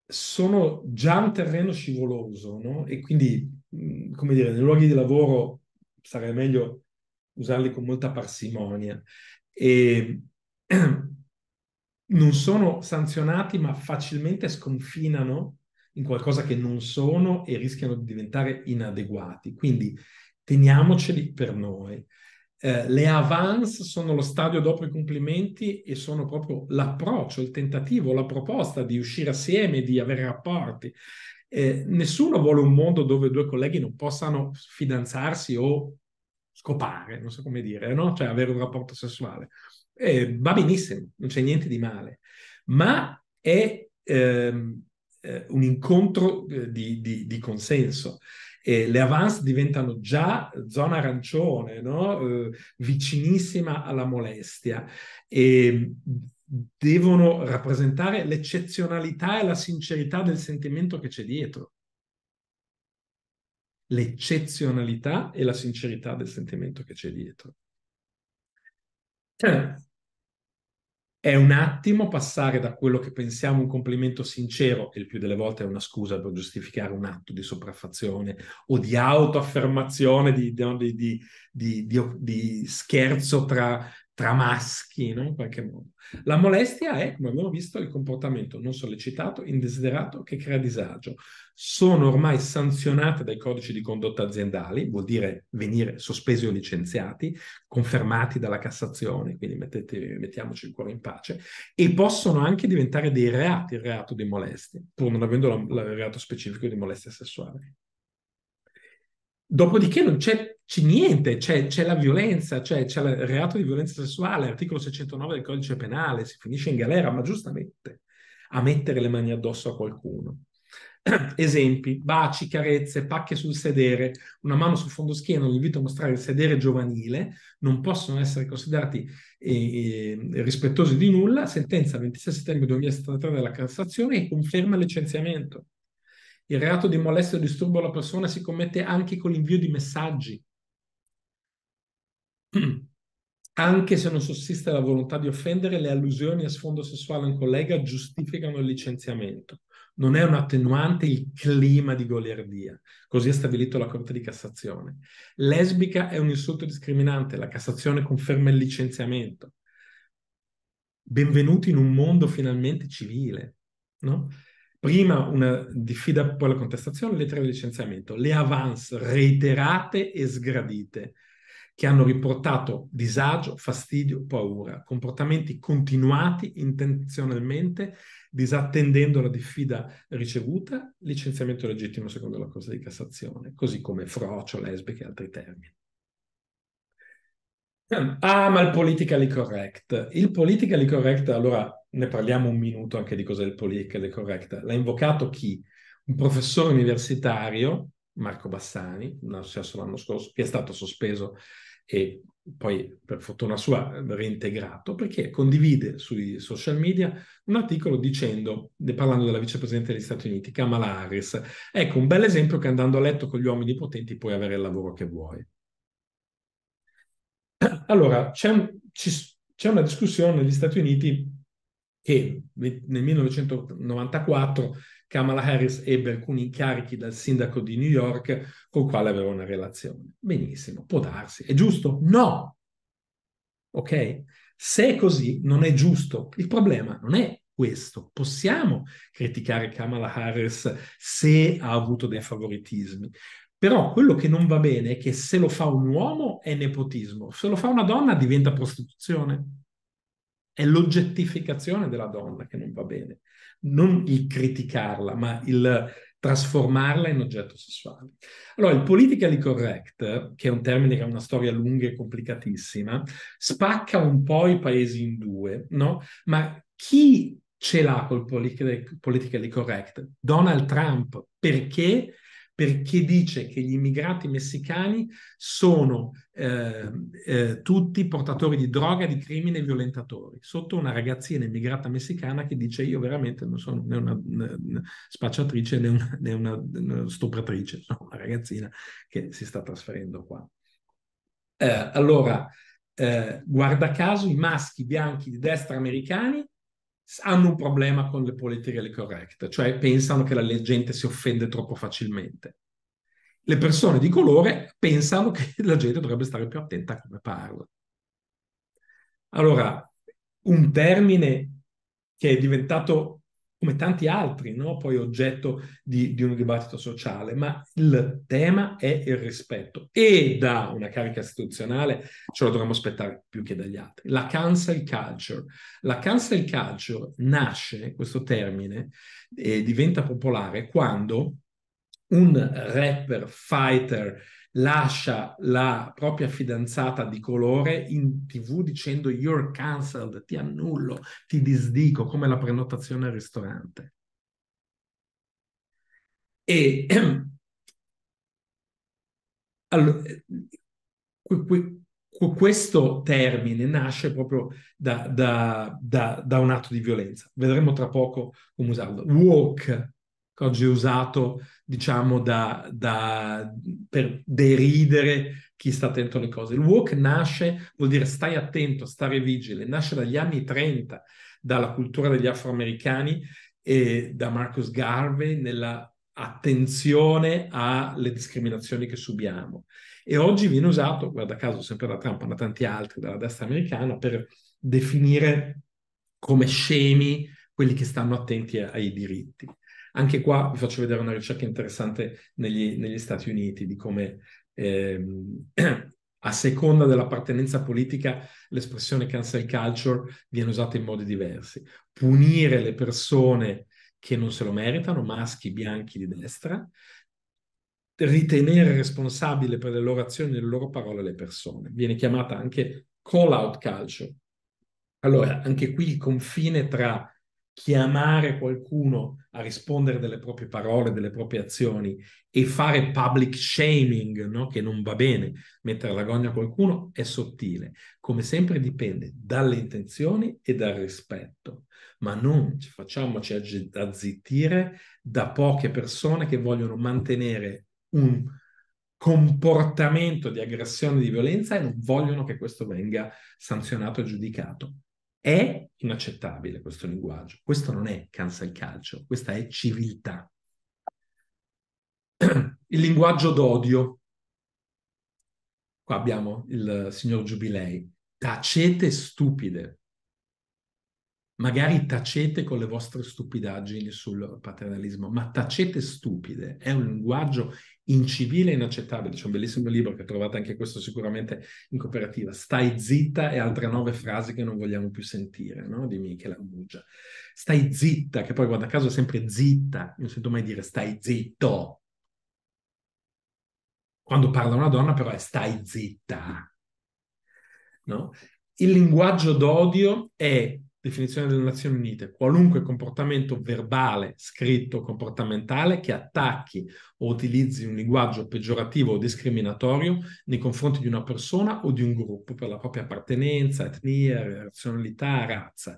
sono già un terreno scivoloso, no? E quindi, come dire, nei luoghi di lavoro sarebbe meglio usarli con molta parsimonia. E non sono sanzionati, ma facilmente sconfinano in qualcosa che non sono e rischiano di diventare inadeguati. Quindi teniamoceli per noi. Eh, le avance sono lo stadio dopo i complimenti e sono proprio l'approccio, il tentativo, la proposta di uscire assieme, di avere rapporti. Eh, nessuno vuole un mondo dove due colleghi non possano fidanzarsi o scopare, non so come dire, no? cioè avere un rapporto sessuale. Eh, va benissimo, non c'è niente di male, ma è ehm, eh, un incontro eh, di, di, di consenso eh, le avance diventano già zona arancione, no? eh, vicinissima alla molestia e devono rappresentare l'eccezionalità e la sincerità del sentimento che c'è dietro. L'eccezionalità e la sincerità del sentimento che c'è dietro. Cioè, è un attimo passare da quello che pensiamo un complimento sincero, e il più delle volte è una scusa per giustificare un atto di sopraffazione o di autoaffermazione, di, di, di, di scherzo tra, tra maschi, no? in qualche modo. La molestia è, come abbiamo visto, il comportamento non sollecitato, indesiderato, che crea disagio. Sono ormai sanzionate dai codici di condotta aziendali, vuol dire venire sospesi o licenziati, confermati dalla Cassazione, quindi mettete, mettiamoci il cuore in pace, e possono anche diventare dei reati, il reato di molestia, pur non avendo il reato specifico di molestia sessuale. Dopodiché non c'è, c'è niente, c'è, c'è, la violenza, c'è, c'è il reato di violenza sessuale, articolo 609 del codice penale, si finisce in galera, ma giustamente a mettere le mani addosso a qualcuno. Esempi, baci, carezze, pacche sul sedere, una mano sul fondo schiena, un invito a mostrare il sedere giovanile, non possono essere considerati eh, eh, rispettosi di nulla. Sentenza 26 settembre 2073 della Cassazione e conferma il licenziamento. Il reato di molestia o disturbo alla persona si commette anche con l'invio di messaggi. Anche se non sussiste la volontà di offendere, le allusioni a sfondo sessuale a un collega giustificano il licenziamento. Non è un attenuante il clima di goliardia. Così ha stabilito la Corte di Cassazione. Lesbica è un insulto discriminante. La Cassazione conferma il licenziamento. Benvenuti in un mondo finalmente civile. No? Prima una diffida, poi la contestazione, lettere di licenziamento, le avance reiterate e sgradite che hanno riportato disagio, fastidio, paura, comportamenti continuati intenzionalmente, disattendendo la diffida ricevuta, licenziamento legittimo secondo la Corte di Cassazione, così come frocio, lesbiche e altri termini. Ah, ma il politically correct. Il politically correct, allora ne parliamo un minuto anche di cos'è il politically correct. L'ha invocato chi? Un professore universitario, Marco Bassani, l'anno scorso, che è stato sospeso e poi per fortuna sua reintegrato, perché condivide sui social media un articolo dicendo, parlando della vicepresidente degli Stati Uniti, Kamala Harris, ecco un bel esempio che andando a letto con gli uomini potenti puoi avere il lavoro che vuoi. Allora, c'è, un, c'è una discussione negli Stati Uniti che nel 1994 Kamala Harris ebbe alcuni incarichi dal sindaco di New York col quale aveva una relazione. Benissimo, può darsi. È giusto? No. Ok? Se è così, non è giusto. Il problema non è questo. Possiamo criticare Kamala Harris se ha avuto dei favoritismi. Però quello che non va bene è che se lo fa un uomo è nepotismo, se lo fa una donna diventa prostituzione. È l'oggettificazione della donna che non va bene, non il criticarla, ma il trasformarla in oggetto sessuale. Allora, il politically correct, che è un termine che ha una storia lunga e complicatissima, spacca un po' i paesi in due, no? Ma chi ce l'ha col politically correct? Donald Trump. Perché? Perché dice che gli immigrati messicani sono eh, eh, tutti portatori di droga, di crimine e violentatori, sotto una ragazzina immigrata messicana che dice io veramente non sono né una, una spacciatrice né una, né una stupratrice, sono una ragazzina che si sta trasferendo qua. Eh, allora, eh, guarda caso, i maschi bianchi di destra americani hanno un problema con le politically correct, cioè pensano che la gente si offende troppo facilmente. Le persone di colore pensano che la gente dovrebbe stare più attenta a come parla. Allora, un termine che è diventato come tanti altri, no? poi oggetto di, di, un dibattito sociale, ma il tema è il rispetto e da una carica istituzionale ce lo dovremmo aspettare più che dagli altri. La cancel culture. La cancel culture nasce, questo termine, e diventa popolare quando un rapper, fighter, lascia la propria fidanzata di colore in tv dicendo you're cancelled, ti annullo, ti disdico, come la prenotazione al ristorante. E allora, questo termine nasce proprio da, da, da, da, un atto di violenza. Vedremo tra poco come usarlo. Woke che oggi è usato, diciamo, da, da, per deridere chi sta attento alle cose. Il walk nasce, vuol dire stai attento, stare vigile, nasce dagli anni 30, dalla cultura degli afroamericani e da Marcus Garvey nella attenzione alle discriminazioni che subiamo. E oggi viene usato, guarda caso, sempre da Trump, ma da tanti altri della destra americana, per definire come scemi quelli che stanno attenti ai diritti. Anche qua vi faccio vedere una ricerca interessante negli, negli Stati Uniti di come ehm, a seconda dell'appartenenza politica l'espressione cancel culture viene usata in modi diversi. Punire le persone che non se lo meritano, maschi bianchi di destra, ritenere responsabile per le loro azioni e le loro parole le persone. Viene chiamata anche call out culture. Allora, anche qui il confine tra chiamare qualcuno a rispondere delle proprie parole, delle proprie azioni e fare public shaming, no? che non va bene, mettere la gogna a qualcuno è sottile. Come sempre dipende dalle intenzioni e dal rispetto, ma non ci facciamoci azzittire da poche persone che vogliono mantenere un comportamento di aggressione e di violenza e non vogliono che questo venga sanzionato e giudicato. È inaccettabile questo linguaggio. Questo non è cancel calcio, questa è civiltà. Il linguaggio d'odio. Qua abbiamo il signor Giubilei. Tacete stupide. Magari tacete con le vostre stupidaggini sul paternalismo, ma tacete stupide. È un linguaggio incivile e inaccettabile. C'è un bellissimo libro che trovate anche questo sicuramente in cooperativa. Stai zitta e altre nove frasi che non vogliamo più sentire, no? di Michele Ambugia. Stai zitta, che poi guarda caso è sempre zitta. Non sento mai dire stai zitto. Quando parla una donna però è stai zitta. No? Il linguaggio d'odio è definizione delle Nazioni Unite, qualunque comportamento verbale, scritto, comportamentale che attacchi o utilizzi un linguaggio peggiorativo o discriminatorio nei confronti di una persona o di un gruppo per la propria appartenenza, etnia, razionalità, razza.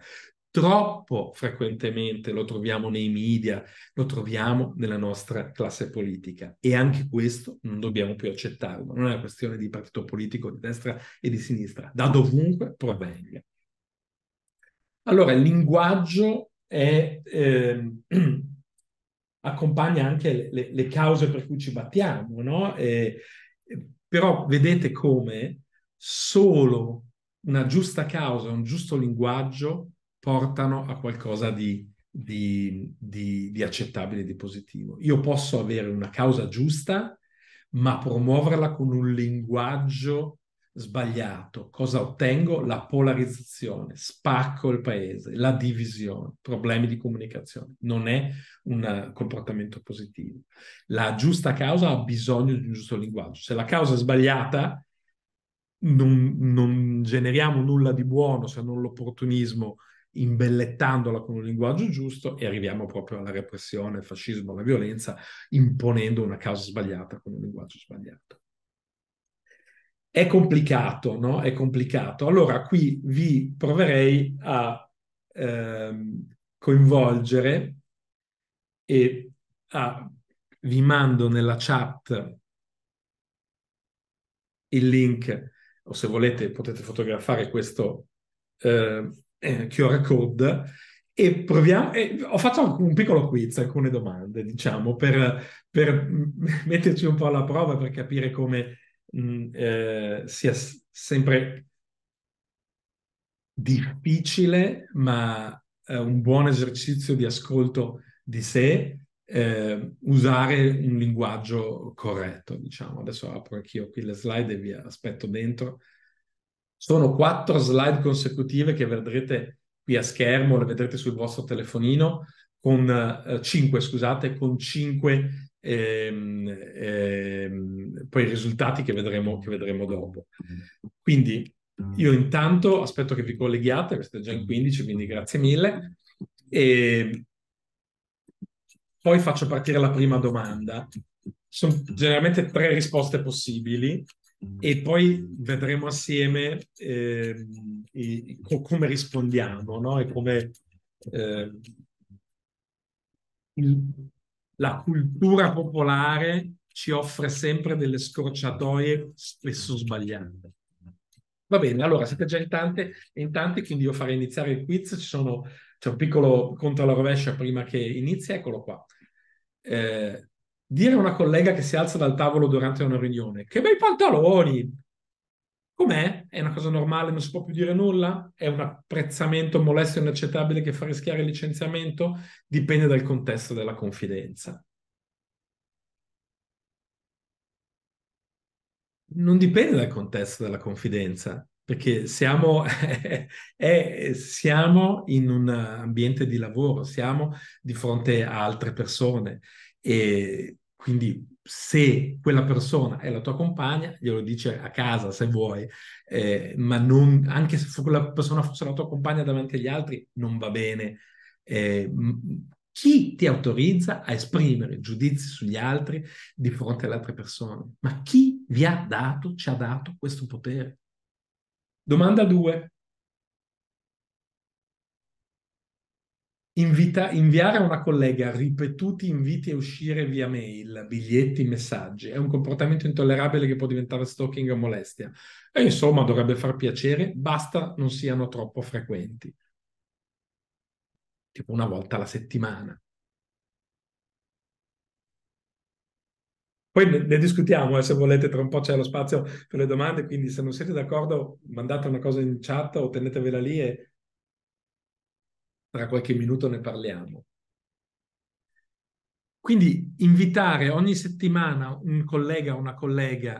Troppo frequentemente lo troviamo nei media, lo troviamo nella nostra classe politica e anche questo non dobbiamo più accettarlo. Non è una questione di partito politico di destra e di sinistra, da dovunque provenga. Allora, il linguaggio è, eh, accompagna anche le, le, cause per cui ci battiamo, no? E, però vedete come solo una giusta causa, un giusto linguaggio portano a qualcosa di, di, di, di accettabile, di positivo. Io posso avere una causa giusta, ma promuoverla con un linguaggio sbagliato. Cosa ottengo? La polarizzazione, spacco il paese, la divisione, problemi di comunicazione. Non è un comportamento positivo. La giusta causa ha bisogno di un giusto linguaggio. Se la causa è sbagliata, non, non generiamo nulla di buono se non l'opportunismo imbellettandola con un linguaggio giusto e arriviamo proprio alla repressione, al fascismo, alla violenza, imponendo una causa sbagliata con un linguaggio sbagliato. È complicato, no? È complicato. Allora qui vi proverei a ehm, coinvolgere e a, vi mando nella chat il link o se volete potete fotografare questo eh, QR code e proviamo, e ho fatto un piccolo quiz, alcune domande, diciamo, per, per metterci un po' alla prova, per capire come mh, eh, sia sempre difficile, ma eh, un buon esercizio di ascolto di sé, eh, usare un linguaggio corretto, diciamo. Adesso apro anch'io qui le slide e vi aspetto dentro. Sono quattro slide consecutive che vedrete qui a schermo, le vedrete sul vostro telefonino, con eh, 5, scusate, con 5 ehm, ehm, poi i risultati che vedremo, che vedremo dopo. Quindi io intanto aspetto che vi colleghiate, siete già in 15, quindi grazie mille. E poi faccio partire la prima domanda. Sono generalmente tre risposte possibili e poi vedremo assieme eh, i, come rispondiamo no? e come eh, il, la cultura popolare ci offre sempre delle scorciatoie spesso sbagliate. Va bene, allora siete già in, tante, in tanti, quindi io farei iniziare il quiz. Sono, c'è un piccolo conto alla rovescia prima che inizi, eccolo qua. Eh, Dire a una collega che si alza dal tavolo durante una riunione, che bei pantaloni! Com'è? È una cosa normale, non si può più dire nulla? È un apprezzamento molesto e inaccettabile che fa rischiare il licenziamento? Dipende dal contesto della confidenza. Non dipende dal contesto della confidenza, perché siamo, eh, siamo in un ambiente di lavoro, siamo di fronte a altre persone e quindi se quella persona è la tua compagna, glielo dice a casa se vuoi, eh, ma non, anche se quella persona fosse la tua compagna davanti agli altri, non va bene. Eh, chi ti autorizza a esprimere giudizi sugli altri di fronte alle altre persone? Ma chi vi ha dato, ci ha dato questo potere? Domanda 2. Invita, inviare a una collega ripetuti inviti a uscire via mail, biglietti, messaggi è un comportamento intollerabile che può diventare stalking o molestia. E insomma dovrebbe far piacere, basta non siano troppo frequenti. Tipo una volta alla settimana. Poi ne, discutiamo, eh, se volete, tra un po' c'è lo spazio per le domande, quindi se non siete d'accordo mandate una cosa in chat o tenetevela lì e tra qualche minuto ne parliamo. Quindi invitare ogni settimana un collega o una collega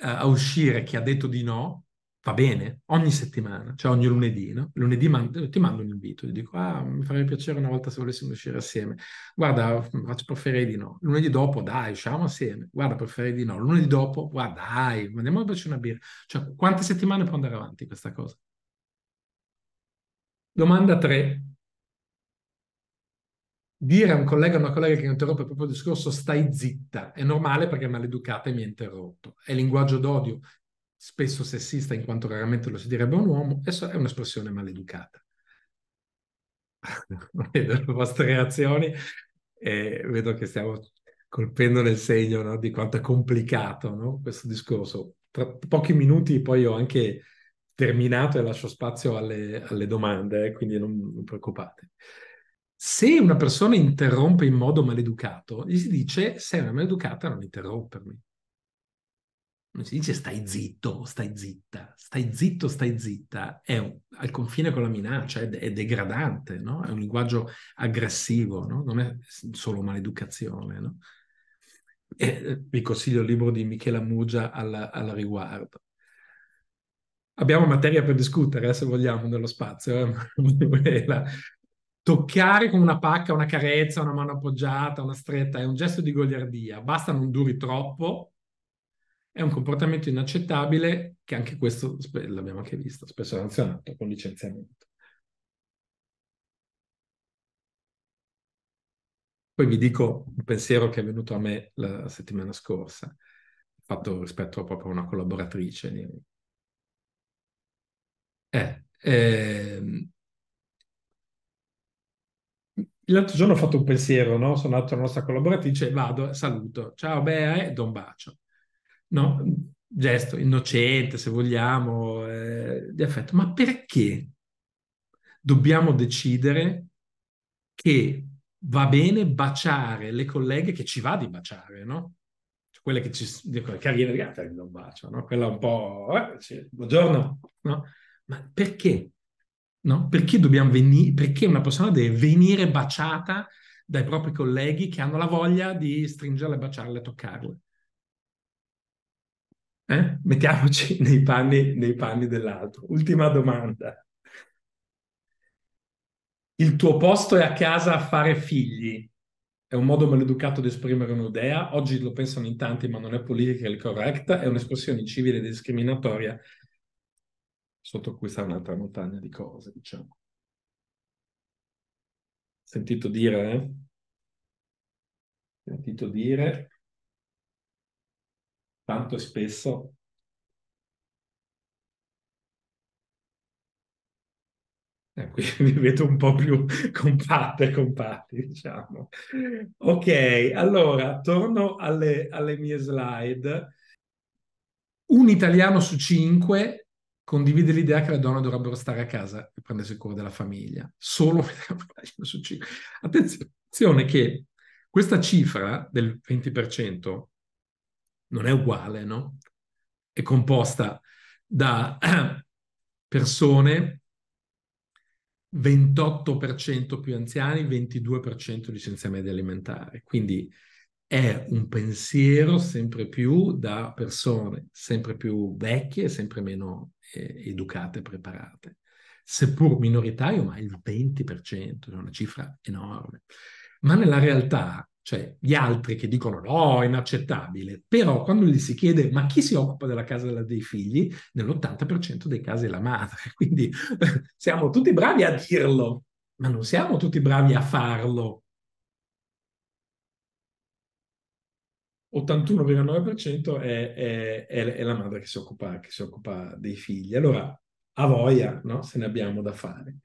uh, a uscire che ha detto di no, va bene, ogni settimana, cioè ogni lunedì, no? Lunedì man- ti mando un invito, ti dico, ah, mi farebbe piacere una volta se volessimo uscire assieme. Guarda, faccio preferire di no. Lunedì dopo, dai, usciamo assieme. Guarda, preferire di no. Lunedì dopo, guarda, dai, andiamo a berci una birra. Cioè, quante settimane può andare avanti questa cosa? Domanda 3. Dire a un collega o una collega che interrompe il proprio discorso stai zitta è normale perché è maleducata e mi ha interrotto. È linguaggio d'odio, spesso sessista in quanto raramente lo si direbbe a un uomo, e è un'espressione maleducata. vedo le vostre reazioni e vedo che stiamo colpendo nel segno no, di quanto è complicato no, questo discorso. Tra pochi minuti poi ho anche terminato e lascio spazio alle, alle domande, eh, quindi non, non, preoccupate. Se una persona interrompe in modo maleducato, gli si dice sei una maleducata non interrompermi. Non si dice stai zitto, stai zitta, stai zitto, stai zitta, è un, al confine con la minaccia, è, è degradante, no? è un linguaggio aggressivo, no? non è solo maleducazione. No? E, vi consiglio il libro di Michela Mugia al, al riguardo abbiamo materia per discutere, eh, se vogliamo, nello spazio. Eh. Toccare con una pacca, una carezza, una mano appoggiata, una stretta è un gesto di goliardia, basta non duri troppo, è un comportamento inaccettabile che anche questo l'abbiamo anche visto, spesso sanzionato con licenziamento. Poi vi dico un pensiero che è venuto a me la settimana scorsa, fatto rispetto proprio a una collaboratrice eh, ehm, L'altro giorno ho fatto un pensiero, no? Sono andato alla nostra collaboratrice, vado, saluto, ciao Bea e do un bacio. No? Gesto innocente, se vogliamo, eh, di affetto. Ma perché dobbiamo decidere che va bene baciare le colleghe che ci va di baciare, no? Cioè, quelle che ci di gatta non bacio, no? Quella un po', eh, sì, buongiorno, no? Ma perché? No? Perché venire, perché una persona deve venire baciata dai propri colleghi che hanno la voglia di stringerle, baciarle, toccarle? Eh? Mettiamoci nei panni, nei panni dell'altro. Ultima domanda. Il tuo posto è a casa a fare figli. È un modo maleducato di esprimere un'idea. Oggi lo pensano in tanti, ma non è politically correct. È un'espressione incivile e discriminatoria sotto cui sta un'altra montagna di cose, diciamo. Sentito dire, eh? Sentito dire tanto e spesso Eh, qui vi vedo un po' più compatte e compatti, diciamo. Ok, allora, torno alle, alle mie slide. Un italiano su cinque condivide l'idea che le donne dovrebbero stare a casa e prendersi cura della famiglia. Solo su cinque. Attenzione che questa cifra del 20% non è uguale, no? È composta da persone 28% più anziani, 22% licenza media alimentare. Quindi è un pensiero sempre più da persone sempre più vecchie sempre meno eh, educate preparate. Seppur minoritario, ma il 20%, è una cifra enorme. Ma nella realtà cioè gli altri che dicono no, è inaccettabile, però quando gli si chiede ma chi si occupa della casa dei figli, nell'80% dei casi è la madre, quindi siamo tutti bravi a dirlo, ma non siamo tutti bravi a farlo. 81,9% è, è, è, la madre che si, occupa, che si occupa dei figli. Allora, a voglia, no? Se ne abbiamo da fare.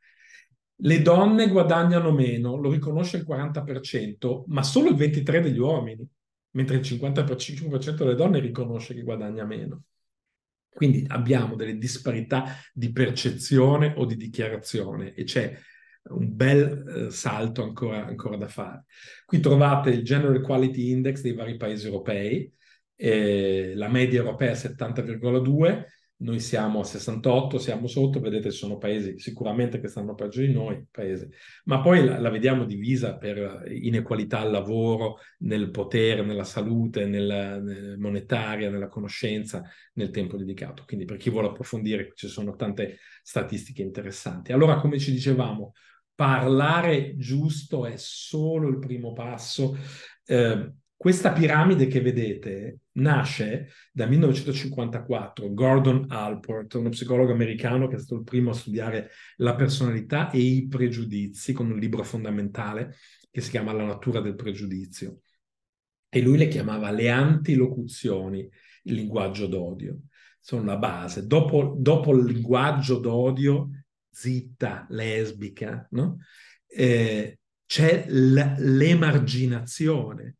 Le donne guadagnano meno, lo riconosce il 40%, ma solo il 23% degli uomini, mentre il 55% delle donne riconosce che guadagna meno. Quindi abbiamo delle disparità di percezione o di dichiarazione e c'è un bel eh, salto ancora, ancora, da fare. Qui trovate il General Quality Index dei vari paesi europei, eh, la media europea è 70,2, noi siamo a 68, siamo sotto, vedete ci sono paesi sicuramente che stanno peggio di noi, paesi. ma poi la, la, vediamo divisa per inequalità al lavoro, nel potere, nella salute, nella, nella monetaria, nella conoscenza, nel tempo dedicato. Quindi per chi vuole approfondire ci sono tante statistiche interessanti. Allora, come ci dicevamo, parlare giusto è solo il primo passo. Eh, questa piramide che vedete nasce da 1954, Gordon Alport, uno psicologo americano che è stato il primo a studiare la personalità e i pregiudizi con un libro fondamentale che si chiama La natura del pregiudizio. E lui le chiamava le antilocuzioni, il linguaggio d'odio. Sono la base. Dopo, dopo il linguaggio d'odio, zitta, lesbica, no? eh, c'è l'emarginazione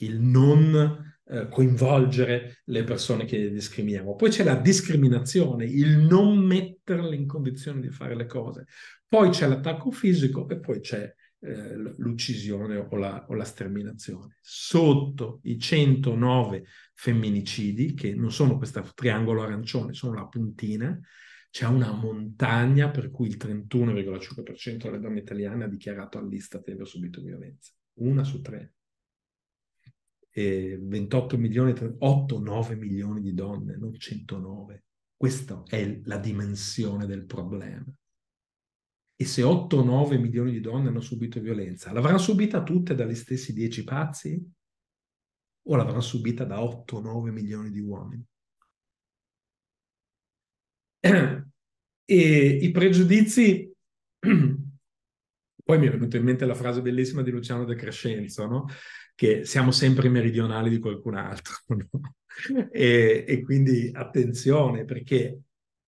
il non eh, coinvolgere le persone che discriminiamo. Poi c'è la discriminazione, il non metterle in condizione di fare le cose. Poi c'è l'attacco fisico e poi c'è eh, l'uccisione o la, o la sterminazione. Sotto i 109 femminicidi, che non sono questo triangolo arancione, sono la puntina, c'è una montagna per cui il 31,5% delle donne italiane ha dichiarato all'Istat di aver subito violenza. Una su tre eh, 28 milioni, 8-9 milioni di donne, non 109. Questa è la dimensione del problema. E se 8-9 milioni di donne hanno subito violenza, l'avranno subita tutte dagli stessi 10 pazzi? O l'avranno subita da 8-9 milioni di uomini? E i pregiudizi Poi mi è venuta in mente la frase bellissima di Luciano De Crescenzo, no? che siamo sempre meridionali di qualcun altro. No? E, e, quindi attenzione, perché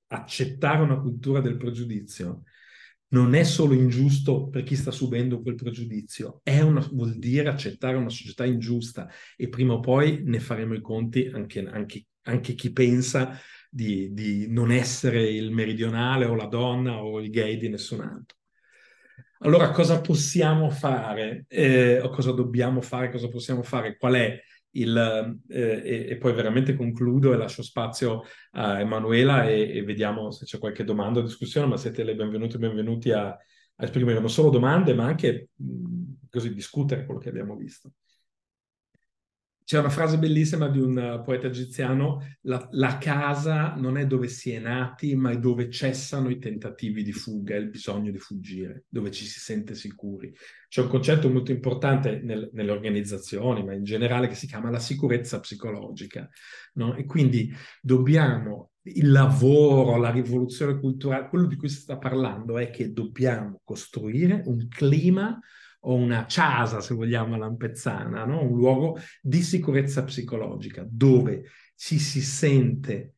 accettare una cultura del pregiudizio non è solo ingiusto per chi sta subendo quel pregiudizio, una, vuol dire accettare una società ingiusta e prima o poi ne faremo i conti anche, anche, anche chi pensa di, di, non essere il meridionale o la donna o il gay di nessun altro. Allora cosa possiamo fare eh, o cosa dobbiamo fare, cosa possiamo fare, qual è il, eh, e, e, poi veramente concludo e lascio spazio a Emanuela e, e, vediamo se c'è qualche domanda o discussione, ma siete le benvenute e benvenuti a, a, esprimere non solo domande, ma anche mh, così discutere quello che abbiamo visto. C'è una frase bellissima di un poeta egiziano, la, la, casa non è dove si è nati, ma è dove cessano i tentativi di fuga il bisogno di fuggire, dove ci si sente sicuri. C'è un concetto molto importante nel, nelle organizzazioni, ma in generale, che si chiama la sicurezza psicologica. No? E quindi dobbiamo, il lavoro, la rivoluzione culturale, quello di cui si sta parlando è che dobbiamo costruire un clima o una casa, se vogliamo, lampezzana, no? un luogo di sicurezza psicologica dove ci si sente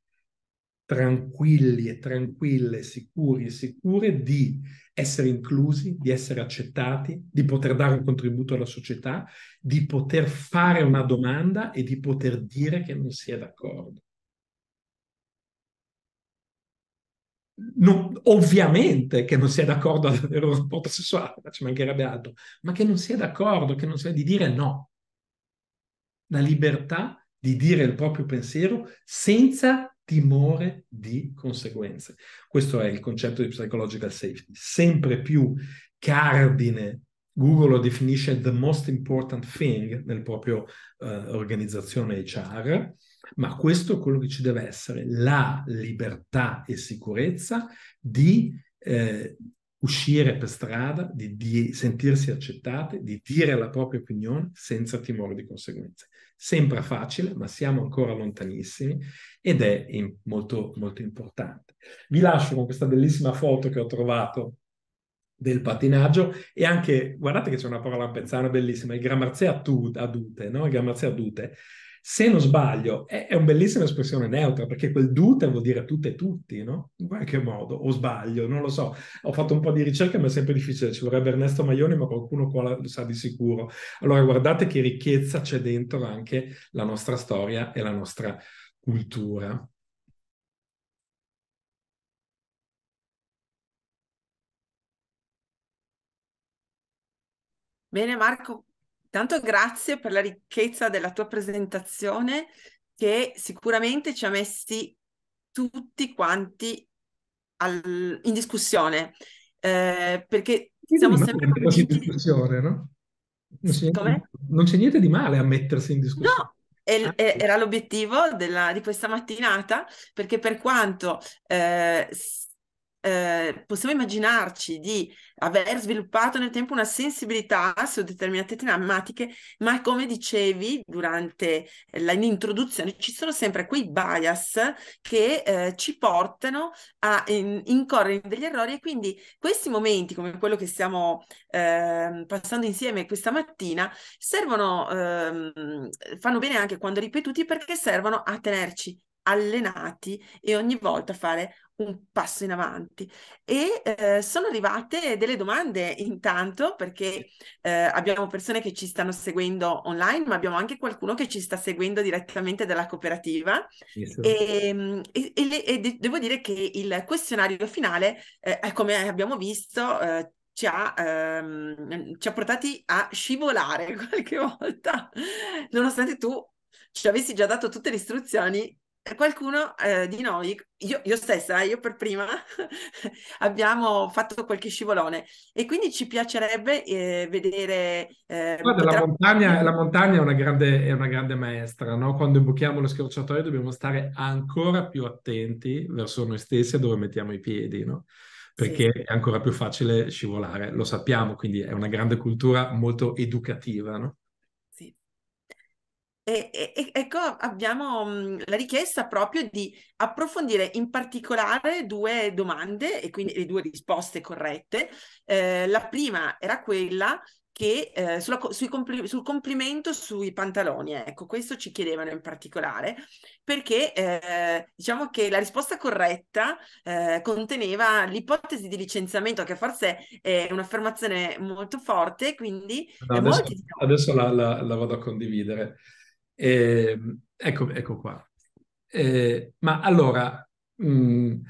tranquilli e tranquille, sicuri e sicure di essere inclusi, di essere accettati, di poter dare un contributo alla società, di poter fare una domanda e di poter dire che non si è d'accordo. Non, ovviamente che non sia d'accordo ad avere un rapporto sessuale, ci mancherebbe altro, ma che non sia d'accordo, che non sia di dire no. La libertà di dire il proprio pensiero senza timore di conseguenze. Questo è il concetto di psychological safety, sempre più cardine. Google lo definisce the most important thing nel proprio uh, organizzazione HR ma questo è quello che ci deve essere, la libertà e sicurezza di eh, uscire per strada, di, di, sentirsi accettate, di dire la propria opinione senza timore di conseguenze. Sembra facile, ma siamo ancora lontanissimi ed è in, molto, molto importante. Vi lascio con questa bellissima foto che ho trovato del patinaggio e anche, guardate che c'è una parola pezzana bellissima, il grammarzia adute, no? Il grammarzia adute se non sbaglio, è, è una bellissima espressione neutra, perché quel dute vuol dire tutte e tutti, no? In qualche modo, o sbaglio, non lo so. Ho fatto un po' di ricerca, ma è sempre difficile. Ci vorrebbe Ernesto Maioni, ma qualcuno qua lo sa di sicuro. Allora, guardate che ricchezza c'è dentro anche la nostra storia e la nostra cultura. Bene Marco, Tanto grazie per la ricchezza della tua presentazione che sicuramente ci ha messi tutti quanti al, in discussione, eh, perché siamo sempre in discussione, no? Non c'è, niente, non c'è, niente, di male a mettersi in discussione. No, era l'obiettivo della, di questa mattinata, perché per quanto eh, eh, possiamo immaginarci di aver sviluppato nel tempo una sensibilità su determinate tematiche, ma come dicevi durante l'introduzione, ci sono sempre quei bias che eh, ci portano a in, incorrere in degli errori e quindi questi momenti come quello che stiamo eh, passando insieme questa mattina servono, ehm, fanno bene anche quando ripetuti perché servono a tenerci allenati e ogni volta fare un passo in avanti. E eh, sono arrivate delle domande intanto perché eh, abbiamo persone che ci stanno seguendo online, ma abbiamo anche qualcuno che ci sta seguendo direttamente dalla cooperativa. Yes. Ehm, e, e, e, e, devo dire che il questionario finale, eh, come abbiamo visto, eh, ci ha, ehm, ci ha portati a scivolare qualche volta, nonostante tu ci avessi già dato tutte le istruzioni qualcuno eh, di noi, io, io, stessa, io per prima, abbiamo fatto qualche scivolone e quindi ci piacerebbe eh, vedere... Eh, Guarda, la, montagna, la montagna, è una grande, è una grande maestra, no? Quando imbocchiamo le scorciatoie dobbiamo stare ancora più attenti verso noi stessi a dove mettiamo i piedi, no? Perché sì. è ancora più facile scivolare, lo sappiamo, quindi è una grande cultura molto educativa, no? E, e, ecco, abbiamo mh, la richiesta proprio di approfondire in particolare due domande e quindi le due risposte corrette. Eh, la prima era quella che eh, sulla, compli- sul complimento sui pantaloni, ecco, questo ci chiedevano in particolare, perché eh, diciamo che la risposta corretta eh, conteneva l'ipotesi di licenziamento, che forse è un'affermazione molto forte, quindi no, adesso, molti... adesso la, la, la, vado a condividere. Eh, ecco, ecco qua. Eh, ma allora... Mh, mm,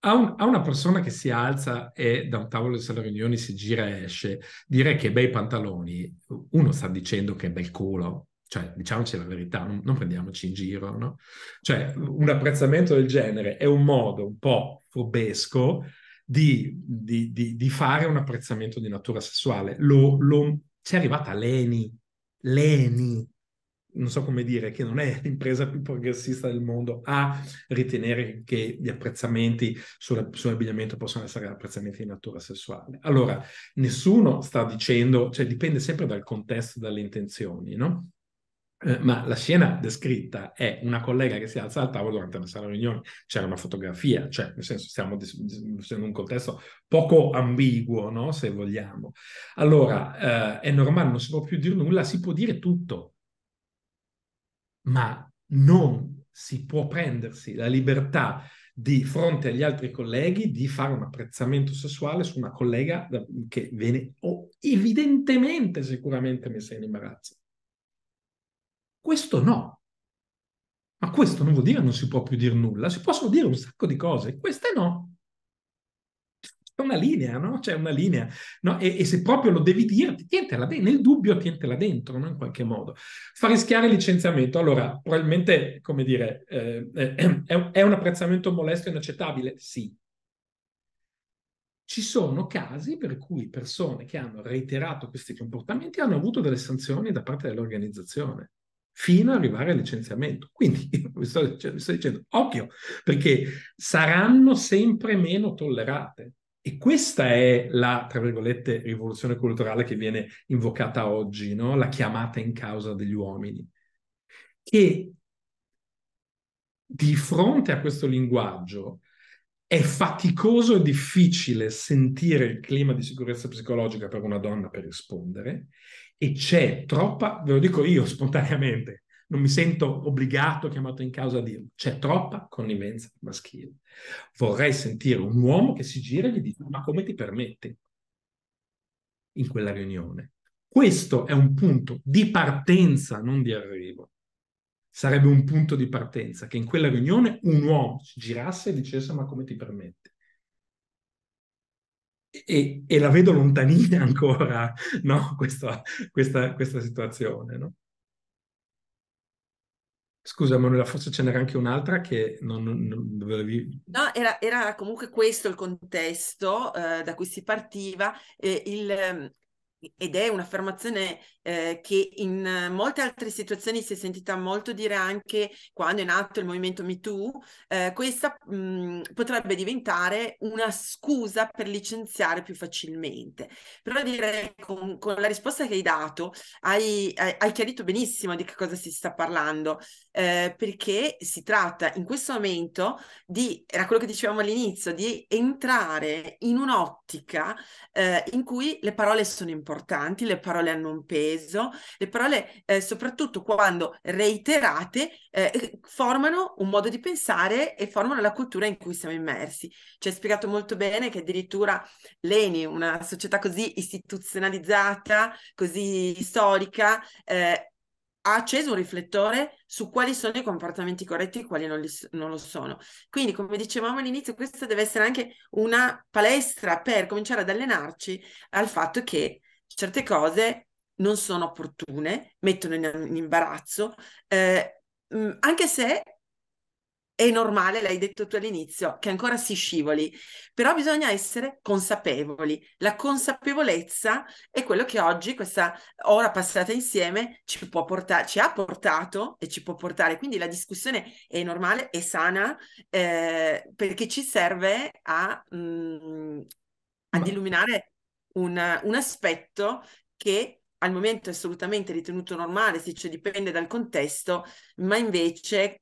a, un, a, una persona che si alza e da un tavolo di sala riunioni si gira e esce, dire che bei pantaloni, uno sta dicendo che bel culo, cioè diciamoci la verità, non, non prendiamoci in giro, no? Cioè un apprezzamento del genere è un modo un po' furbesco di, di, di, di fare un apprezzamento di natura sessuale. Lo, lo, c'è arrivata Leni, Leni, non so come dire, che non è l'impresa più progressista del mondo, a ritenere che gli apprezzamenti sull'abbigliamento possono essere apprezzamenti di natura sessuale. Allora, nessuno sta dicendo, cioè dipende sempre dal contesto, dalle intenzioni, no? Eh, ma la scena descritta è una collega che si alza al tavolo durante una sala riunione, c'era una fotografia, cioè nel senso stiamo in un contesto poco ambiguo, no? se vogliamo. Allora, eh, è normale, non si può più dire nulla, si può dire tutto, ma non si può prendersi la libertà di fronte agli altri colleghi di fare un apprezzamento sessuale su una collega che viene oh, evidentemente sicuramente messa in imbarazzo. Questo no. Ma questo non vuol dire che non si può più dire nulla, si possono dire un sacco di cose, queste no una linea, no? C'è una linea, no? E, e, se proprio lo devi dire, tientela dentro, nel dubbio tientela dentro, no? In qualche modo. Fa rischiare il licenziamento, allora, probabilmente, come dire, eh, è, è un apprezzamento molesto e inaccettabile? Sì. Ci sono casi per cui persone che hanno reiterato questi comportamenti hanno avuto delle sanzioni da parte dell'organizzazione fino ad arrivare al licenziamento. Quindi vi sto, sto, dicendo, occhio, perché saranno sempre meno tollerate. E questa è la, tra virgolette, rivoluzione culturale che viene invocata oggi, no? la chiamata in causa degli uomini, che di fronte a questo linguaggio è faticoso e difficile sentire il clima di sicurezza psicologica per una donna per rispondere e c'è troppa, ve lo dico io spontaneamente, non mi sento obbligato, chiamato in causa a dirlo. C'è troppa connivenza maschile. Vorrei sentire un uomo che si gira e gli dice: Ma come ti permetti in quella riunione? Questo è un punto di partenza, non di arrivo. Sarebbe un punto di partenza che in quella riunione un uomo si girasse e dicesse: Ma come ti permetti? E, e, la vedo lontanina ancora, no? questa, questa, questa situazione. No? Scusa, Manuela, forse ce n'era anche un'altra che non, non dovevi... No, era, era, comunque questo il contesto eh, da cui si partiva. Eh, il, ed è un'affermazione eh, che in molte altre situazioni si è sentita molto dire anche quando è nato il movimento MeToo, eh, questa mh, potrebbe diventare una scusa per licenziare più facilmente. Però direi con, con la risposta che hai dato hai, hai, hai, chiarito benissimo di che cosa si sta parlando, eh, perché si tratta in questo momento di, era quello che dicevamo all'inizio, di entrare in un'ottica eh, in cui le parole sono importanti, le parole hanno un peso, le parole eh, soprattutto quando reiterate eh, formano un modo di pensare e formano la cultura in cui siamo immersi. Ci hai spiegato molto bene che addirittura l'ENI, una società così istituzionalizzata, così storica, eh, ha acceso un riflettore su quali sono i comportamenti corretti e quali non, li, non, lo sono. Quindi, come dicevamo all'inizio, questa deve essere anche una palestra per cominciare ad allenarci al fatto che certe cose non sono opportune, mettono in, in imbarazzo, eh, anche se è normale, l'hai detto tu all'inizio, che ancora si scivoli, però bisogna essere consapevoli. La consapevolezza è quello che oggi, questa ora passata insieme, ci può portare, ci ha portato e ci può portare. Quindi la discussione è normale e sana eh, perché ci serve a, mh, mm, ad illuminare un, un aspetto che al momento è assolutamente ritenuto normale, si dice dipende dal contesto, ma invece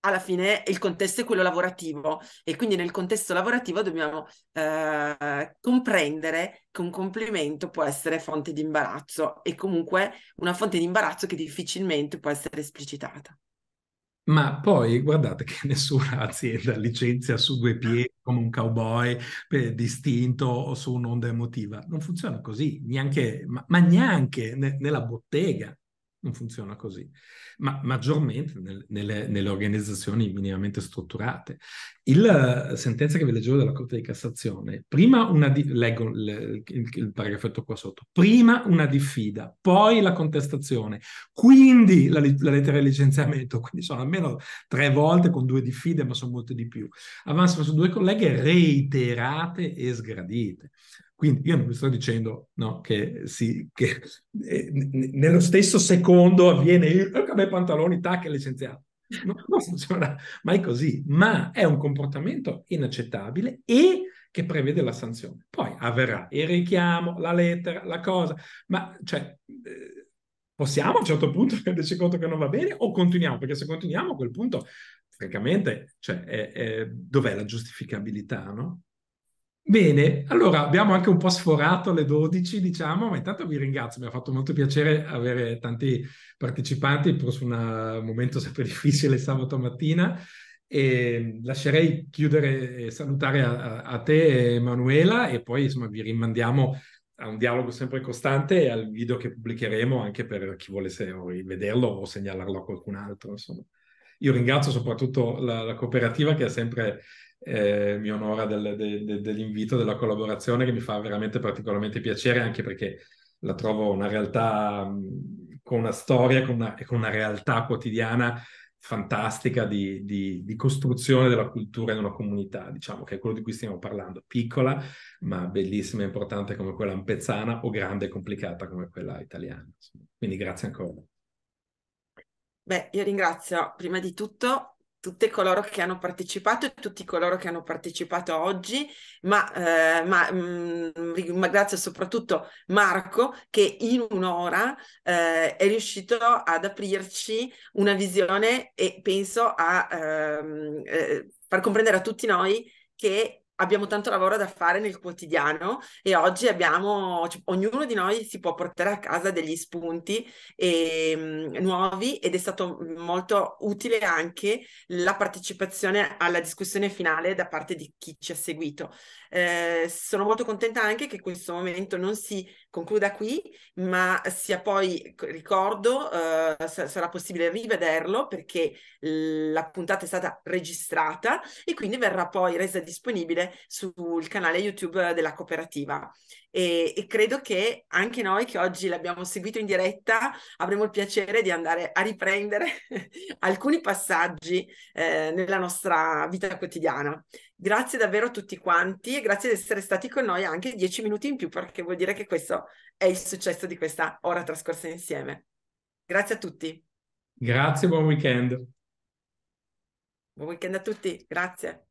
alla fine il contesto è quello lavorativo e quindi nel contesto lavorativo dobbiamo eh, comprendere che un complimento può essere fonte di imbarazzo e comunque una fonte di imbarazzo che difficilmente può essere esplicitata. Ma poi guardate che nessuna azienda licenzia su due piedi come un cowboy eh, distinto o su un'onda emotiva. Non funziona così, neanche, ma, ma neanche ne, nella bottega non funziona così, ma maggiormente nel, nelle, nelle, organizzazioni minimamente strutturate. La eh, sentenza che vi leggevo della Corte di Cassazione, prima una di, leggo il, il, il paragrafetto qua sotto, prima una diffida, poi la contestazione, quindi la, la, lettera di licenziamento, quindi sono almeno tre volte con due diffide, ma sono molte di più. Avanzano su due colleghe reiterate e sgradite. Quindi io non vi sto dicendo no, che, sì, che eh, nello stesso secondo avviene il ecco a pantaloni, tac, licenziato. No, non funziona mai così, ma è un comportamento inaccettabile e che prevede la sanzione. Poi avverrà il richiamo, la lettera, la cosa, ma cioè, eh, possiamo a un certo punto renderci conto che non va bene o continuiamo? Perché se continuiamo a quel punto, francamente, cioè, è, dov'è la giustificabilità, no? Bene, allora abbiamo anche un po' sforato le 12, diciamo, ma intanto vi ringrazio, mi ha fatto molto piacere avere tanti partecipanti, su un momento sempre difficile sabato mattina. E lascerei chiudere e salutare a, a te, Emanuela, e poi insomma vi rimandiamo a un dialogo sempre costante e al video che pubblicheremo anche per chi volesse rivederlo o segnalarlo a qualcun altro. Insomma. Io ringrazio soprattutto la, la cooperativa che ha sempre eh, mi onora del, de, de, dell'invito, della collaborazione che mi fa veramente particolarmente piacere anche perché la trovo una realtà con una storia con e con una realtà quotidiana fantastica di, di, di, costruzione della cultura in una comunità, diciamo che è quello di cui stiamo parlando, piccola ma bellissima e importante come quella ampezzana o grande e complicata come quella italiana. Quindi grazie ancora. Beh, io ringrazio prima di tutto tutti coloro che hanno partecipato e tutti coloro che hanno partecipato oggi, ma, eh, ma, mh, mm, grazie soprattutto Marco che in un'ora eh, è riuscito ad aprirci una visione e penso a ehm, eh, far comprendere a tutti noi che abbiamo tanto lavoro da fare nel quotidiano e oggi abbiamo, cioè, ognuno di noi si può portare a casa degli spunti e, um, nuovi ed è stato molto utile anche la partecipazione alla discussione finale da parte di chi ci ha seguito. Eh, sono molto contenta anche che questo momento non si concluda qui, ma sia poi, ricordo, eh, sarà possibile rivederlo perché la puntata è stata registrata e quindi verrà poi resa disponibile sul canale YouTube della cooperativa e, e, credo che anche noi che oggi l'abbiamo seguito in diretta avremo il piacere di andare a riprendere alcuni passaggi eh, nella nostra vita quotidiana. Grazie davvero a tutti quanti e grazie di essere stati con noi anche dieci minuti in più perché vuol dire che questo è il successo di questa ora trascorsa insieme. Grazie a tutti. Grazie, buon weekend. Buon weekend a tutti, grazie.